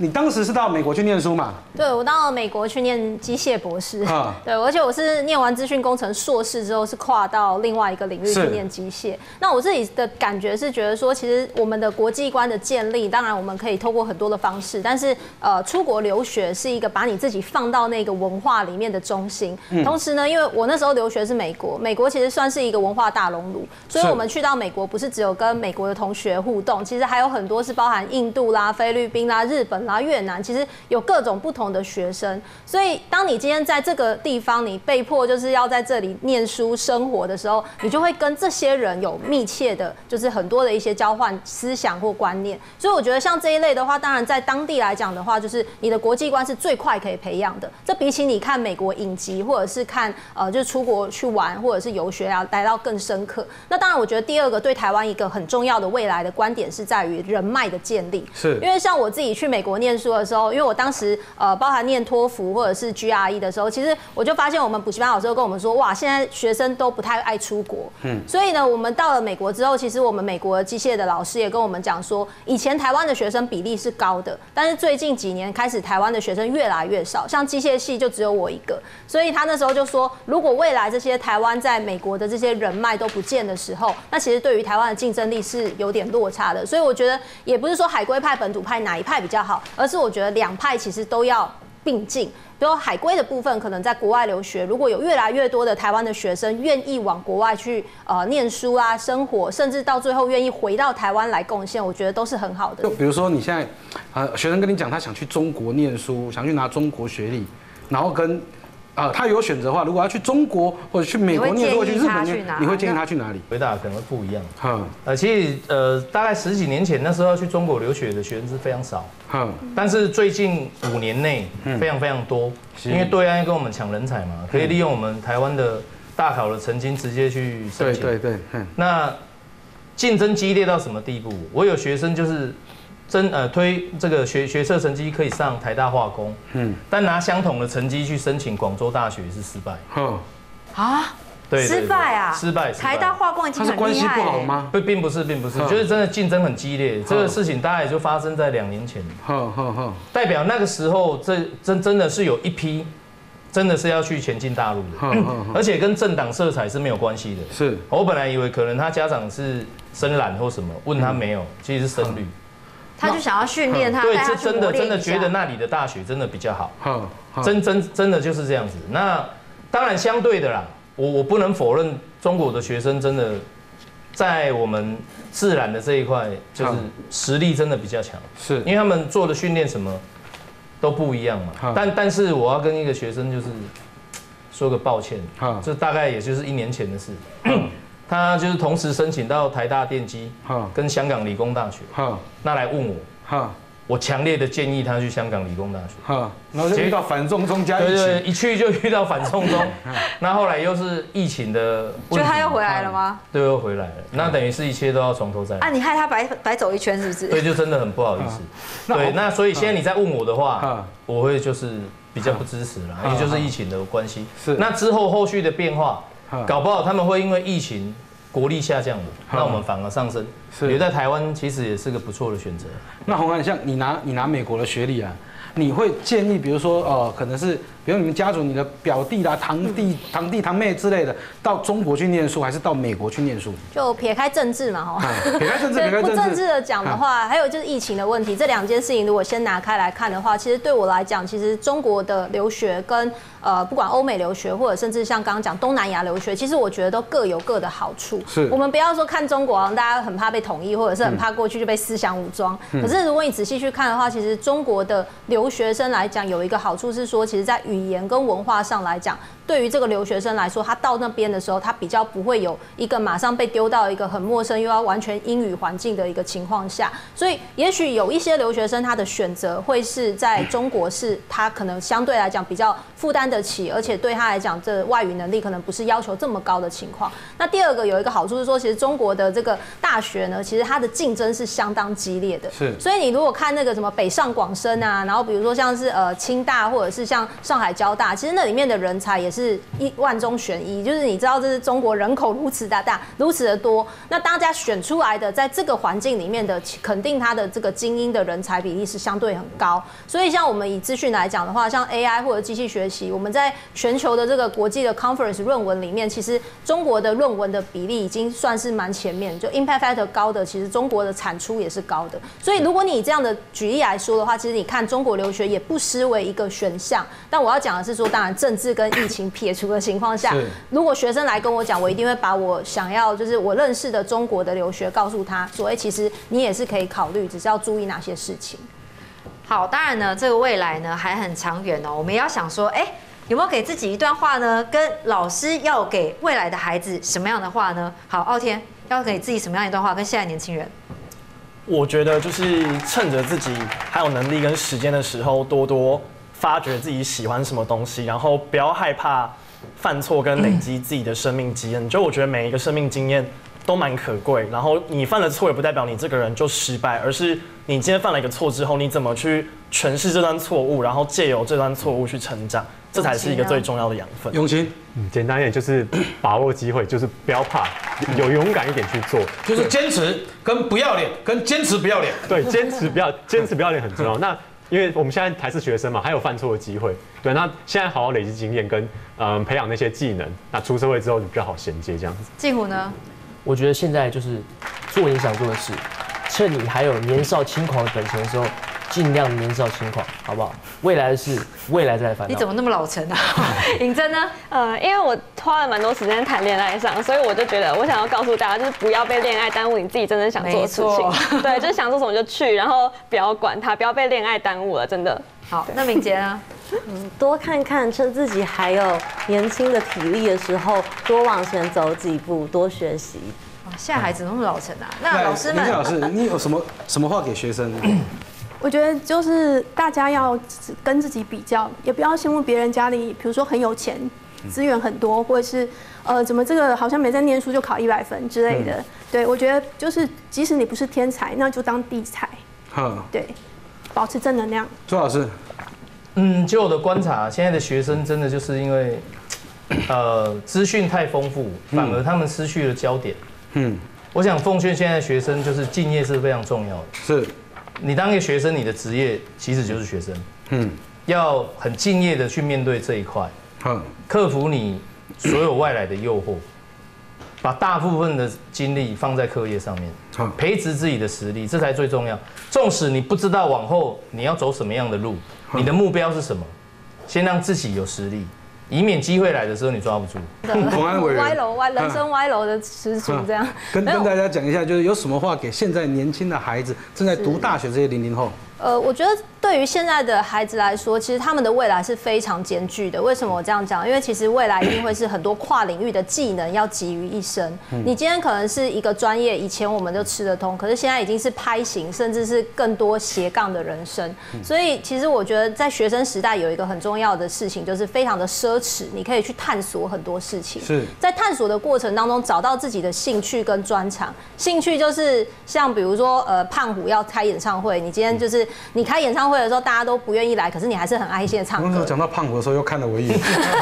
你当时是到美国去念书嘛？对，我到美国去念机械博士。啊 [LAUGHS] 对，而且我是念完资讯工程硕士之后，是跨到另外一个领域去念机械。那我自己的感觉是觉得说，其实我们的国际观的建立，当然我们可以透过很多的方式，但是呃，出国留学是一个把你自己放到那个文化里面的中心。嗯同时呢，因为我那时候留学是美国，美国其实算是一个文化大熔炉，所以我们去到美国不是只有跟美国的同学互动，其实还有很多是包含印度啦、菲律宾啦、日本啦、越南，其实有各种不同的学生。所以当你今天在这个地方，你被迫就是要在这里念书生活的时候，你就会跟这些人有密切的，就是很多的一些交换思想或观念。所以我觉得像这一类的话，当然在当地来讲的话，就是你的国际观是最快可以培养的。这比起你看美国影集或者是看呃就是出国去玩或者是游学啊，来到更深刻。那当然，我觉得第二个对台湾一个很重要的未来的观点是在于人脉的建立。是因为像我自己去美国念书的时候，因为我当时呃包含念托福或者是 GRE 的时候，其实我就发现我们补习班老师都跟我们说，哇，现在学生都不太爱出国。嗯，所以呢，我们到了美国之后，其实我们美国机械的老师也跟我们讲说，以前台湾的学生比例是高的，但是最近几年开始，台湾的学生越来越少，像机械系就只有我一个，所以他那时候就说，如果未来这些台湾在美国的这些人脉都不见的时候，那其实对于台湾的竞争力是有点落差的。所以我觉得也不是说海归派、本土派哪一派比较好，而是我觉得两派其实都要并进。比如海归的部分，可能在国外留学，如果有越来越多的台湾的学生愿意往国外去呃念书啊、生活，甚至到最后愿意回到台湾来贡献，我觉得都是很好的就。比如说你现在，呃，学生跟你讲他想去中国念书，想去拿中国学历，然后跟，啊，他有选择的话，如果要去中国或者去美国念书，或者去日本念，你会建议他去哪里？回答可能会不一样。嗯呃，其实呃，大概十几年前那时候要去中国留学的学生是非常少，嗯，但是最近五年内非常非常多，因为对岸跟我们抢人才嘛，可以利用我们台湾的大考的成绩直接去申请。对对对，那竞争激烈到什么地步？我有学生就是真呃推这个学学测成绩可以上台大化工，嗯，但拿相同的成绩去申请广州大学是失败。哼，啊，对，失败啊，失败。台大化工已经他是关系很厉害欸？不好吗？不，并不是，并不是，嗯就是真的竞争很激烈。这个事情大概也就发生在两年前，代表那个时候这真真的是有一批真的是要去前进大陆的，而且跟政党色彩是没有关系的。是，我本来以为可能他家长是深蓝或什么，问他没有，其实是深绿。他就想要训练他，对，这真的磨练一下。真的觉得那里的大学真的比较好，真真真的就是这样子。那当然相对的啦，我我不能否认中国的学生真的在我们自然的这一块，就是嗯实力真的比较强，是。因为他们做的训练什么都不一样嘛。嗯。但但是我要跟一个学生就是说个抱歉，哼这大概也就是一年前的事。[COUGHS] 他就是同时申请到台大电机哼跟香港理工大学，哼那来问我，哼我强烈的建议他去香港理工大学。哼，然后就遇到反送中加疫对对，情，一去就遇到反送中，[LAUGHS] 那后来又是疫情的，就他又回来了吗？对，又回来了，那等于是一切都要从头再啊，来。你害他白白走一圈是不是？对，就真的很不好意思。对，那所以现在你在问我的话嗯，我会就是比较不支持啦，嗯也就是疫情的关系。是。那之后后续的变化嗯，搞不好他们会因为疫情国力下降的，那我们反而上升。留在台湾其实也是个不错的选择。那红安，像你拿你拿美国的学历啊，你会建议，比如说呃，可能是比如你们家族你的表弟啦、堂弟、堂弟、堂妹之类的，到中国去念书，还是到美国去念书？就撇开政治嘛，哈。嗯撇开政治，[LAUGHS] 撇开政治政治的讲的话，还有就是疫情的问题，这两件事情如果先拿开来看的话，其实对我来讲，其实中国的留学跟呃不管欧美留学，或者甚至像刚刚讲东南亚留学，其实我觉得都各有各的好处。是我们不要说看中国，好像大家很怕被统一，或者是很怕过去就被思想武装。可是如果你仔细去看的话，其实中国的留学生来讲，有一个好处是说，其实在语言跟文化上来讲，对于这个留学生来说，他到那边的时候，他比较不会有一个马上被丢到一个很陌生又要完全英语环境的一个情况下，所以也许有一些留学生他的选择会是在中国是他可能相对来讲比较负担得起，而且对他来讲这外语能力可能不是要求这么高的情况。那第二个有一个好处是说，其实中国的这个大学呢，其实它的竞争是相当激烈的。是所以你如果看那个什么北上广深啊，然后比如说像是呃清大或者是像上海交大，其实那里面的人才也是一万中选一，就是你知道这是中国人口如此大大，如此的多，那大家选出来的在这个环境里面的，肯定他的这个精英的人才比例是相对很高。所以像我们以资讯来讲的话，像 AI 或者机器学习，我们在全球的这个国际的 conference 论文里面，其实中国的论文的比例已经算是蛮前面，就 impact factor 高的，其实中国的产出也是高的。所以如果你以这样的举例来说的话，其实你看中国留学也不失为一个选项。但我要讲的是说，当然政治跟疫情撇除的情况下，如果学生来跟我讲，我一定会把我想要就是我认识的中国的留学告诉他，所以其实你也是可以考虑，只是要注意哪些事情。好，当然呢，这个未来呢还很长远哦。我们也要想说，哎，有没有给自己一段话呢？跟老师要给未来的孩子什么样的话呢？好，傲天要给自己什么样一段话？跟现在年轻人，我觉得就是趁着自己还有能力跟时间的时候，多多发掘自己喜欢什么东西，然后不要害怕犯错跟累积自己的生命经验。就我觉得每一个生命经验都蛮可贵，然后你犯了错也不代表你这个人就失败，而是你今天犯了一个错之后，你怎么去诠释这段错误，然后借由这段错误去成长，这才是一个最重要的养分。永清嗯，简单一点就是把握机会，就是不要怕，有勇敢一点去做。就是坚持跟不要脸，跟坚持不要脸。对，坚持不要坚持不要脸很重要。那因为我们现在还是学生嘛，还有犯错的机会。对，那现在好好累积经验跟嗯培养那些技能，那出社会之后就比较好衔接这样子。镜湖呢？我觉得现在就是做你想做的事，趁你还有年少轻狂的本钱的时候，尽量年少轻狂，好不好？未来的事，未来再来烦恼。你怎么那么老成啊？[LAUGHS] 尹真呢？呃，因为我花了蛮多时间谈恋爱上，所以我就觉得我想要告诉大家，就是不要被恋爱耽误你自己真正想做的事没情。[LAUGHS] 对，就是想做什么就去，然后不要管它，不要被恋爱耽误了，真的。好，那敏杰呢？[LAUGHS] 嗯多看看，趁自己还有年轻的体力的时候，多往前走几步，多学习。哇现在孩子那么老成啊？那老师们，林老师，你有什么什么话给学生？我觉得就是大家要跟自己比较，也不要羡慕别人家里，比如说很有钱，资源很多，或者是呃怎么这个好像没在念书就考一百分之类的。对我觉得就是即使你不是天才，那就当地才，哈，对，保持正能量。朱老师，嗯，就我的观察，现在的学生真的就是因为，呃，资讯太丰富，反而他们失去了焦点。嗯，我想奉劝现在学生，就是敬业是非常重要的。是，你当一个学生，你的职业其实就是学生，嗯，要很敬业的去面对这一块，嗯，克服你所有外来的诱惑，[COUGHS] 把大部分的精力放在课业上面，好，培植自己的实力，这才最重要。纵使你不知道往后你要走什么样的路，你的目标是什么，先让自己有实力，以免机会来的时候你抓不住。[LAUGHS] 洪安委员歪楼歪人生歪楼的始祖这样。跟跟大家讲一下，就是有什么话给现在年轻的孩子，正在读大学这些零零后？呃，我觉得对于现在的孩子来说，其实他们的未来是非常艰巨的。为什么我这样讲？因为其实未来一定会是很多跨领域的技能要集于一身。你今天可能是一个专业，以前我们就吃得通，可是现在已经是拍型，甚至是更多斜杠的人生。所以其实我觉得在学生时代有一个很重要的事情，就是非常的奢侈，你可以去探索很多事情。是在探索的过程当中，找到自己的兴趣跟专长。兴趣就是像比如说，呃，胖虎要开演唱会，你今天就是你开演唱会的时候，大家都不愿意来，可是你还是很爱现唱歌。我那时候讲到胖虎的时候，又看了我一眼。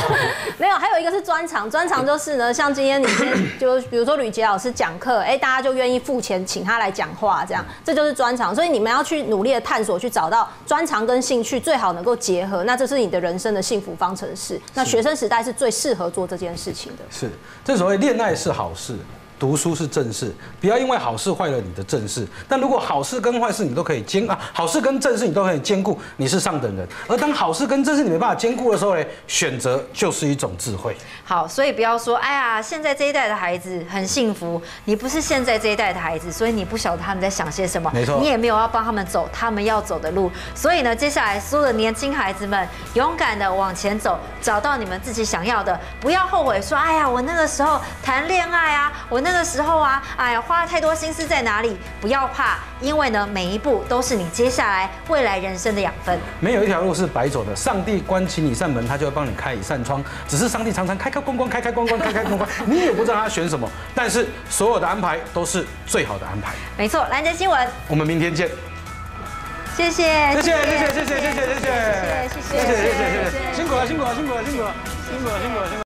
[LAUGHS] 没有，还有一个是专长，专长就是呢，像今天你今天就比如说吕杰老师讲课，哎，大家就愿意付钱请他来讲话，这样这就是专长。所以你们要去努力的探索，去找到专长跟兴趣最好能够结合，那这是你的人生的幸福方程式。那学生时代是最适合做这件事情的。是，正所谓恋爱是好事。读书是正事，不要因为好事坏了你的正事。但如果好事跟坏事你都可以兼啊，好事跟正事你都可以兼顾，你是上等人。而当好事跟正事你没办法兼顾的时候呢，选择就是一种智慧。好，所以不要说，哎呀，现在这一代的孩子很幸福，你不是现在这一代的孩子，所以你不晓得他们在想些什么，没错你也没有要帮他们走他们要走的路。所以呢，接下来所有的年轻孩子们，勇敢的往前走，找到你们自己想要的，不要后悔说，哎呀，我那个时候谈恋爱啊，我那个时候啊，哎呀，花了太多心思在哪里？不要怕，因为呢，每一步都是你接下来未来人生的养分。没有一条路是白走的，上帝关起你一扇门，他就会帮你开一扇窗。只是上帝常常开开关关，开开关关，开开关关，[LAUGHS] 你也不知道他选什么。但是所有的安排都是最好的安排。没错，蓝杰新闻。我们明天见。谢谢，谢谢谢谢谢谢谢谢谢谢谢谢谢谢谢谢谢谢，辛苦了辛苦了辛苦了辛苦了辛苦了辛苦了辛苦了。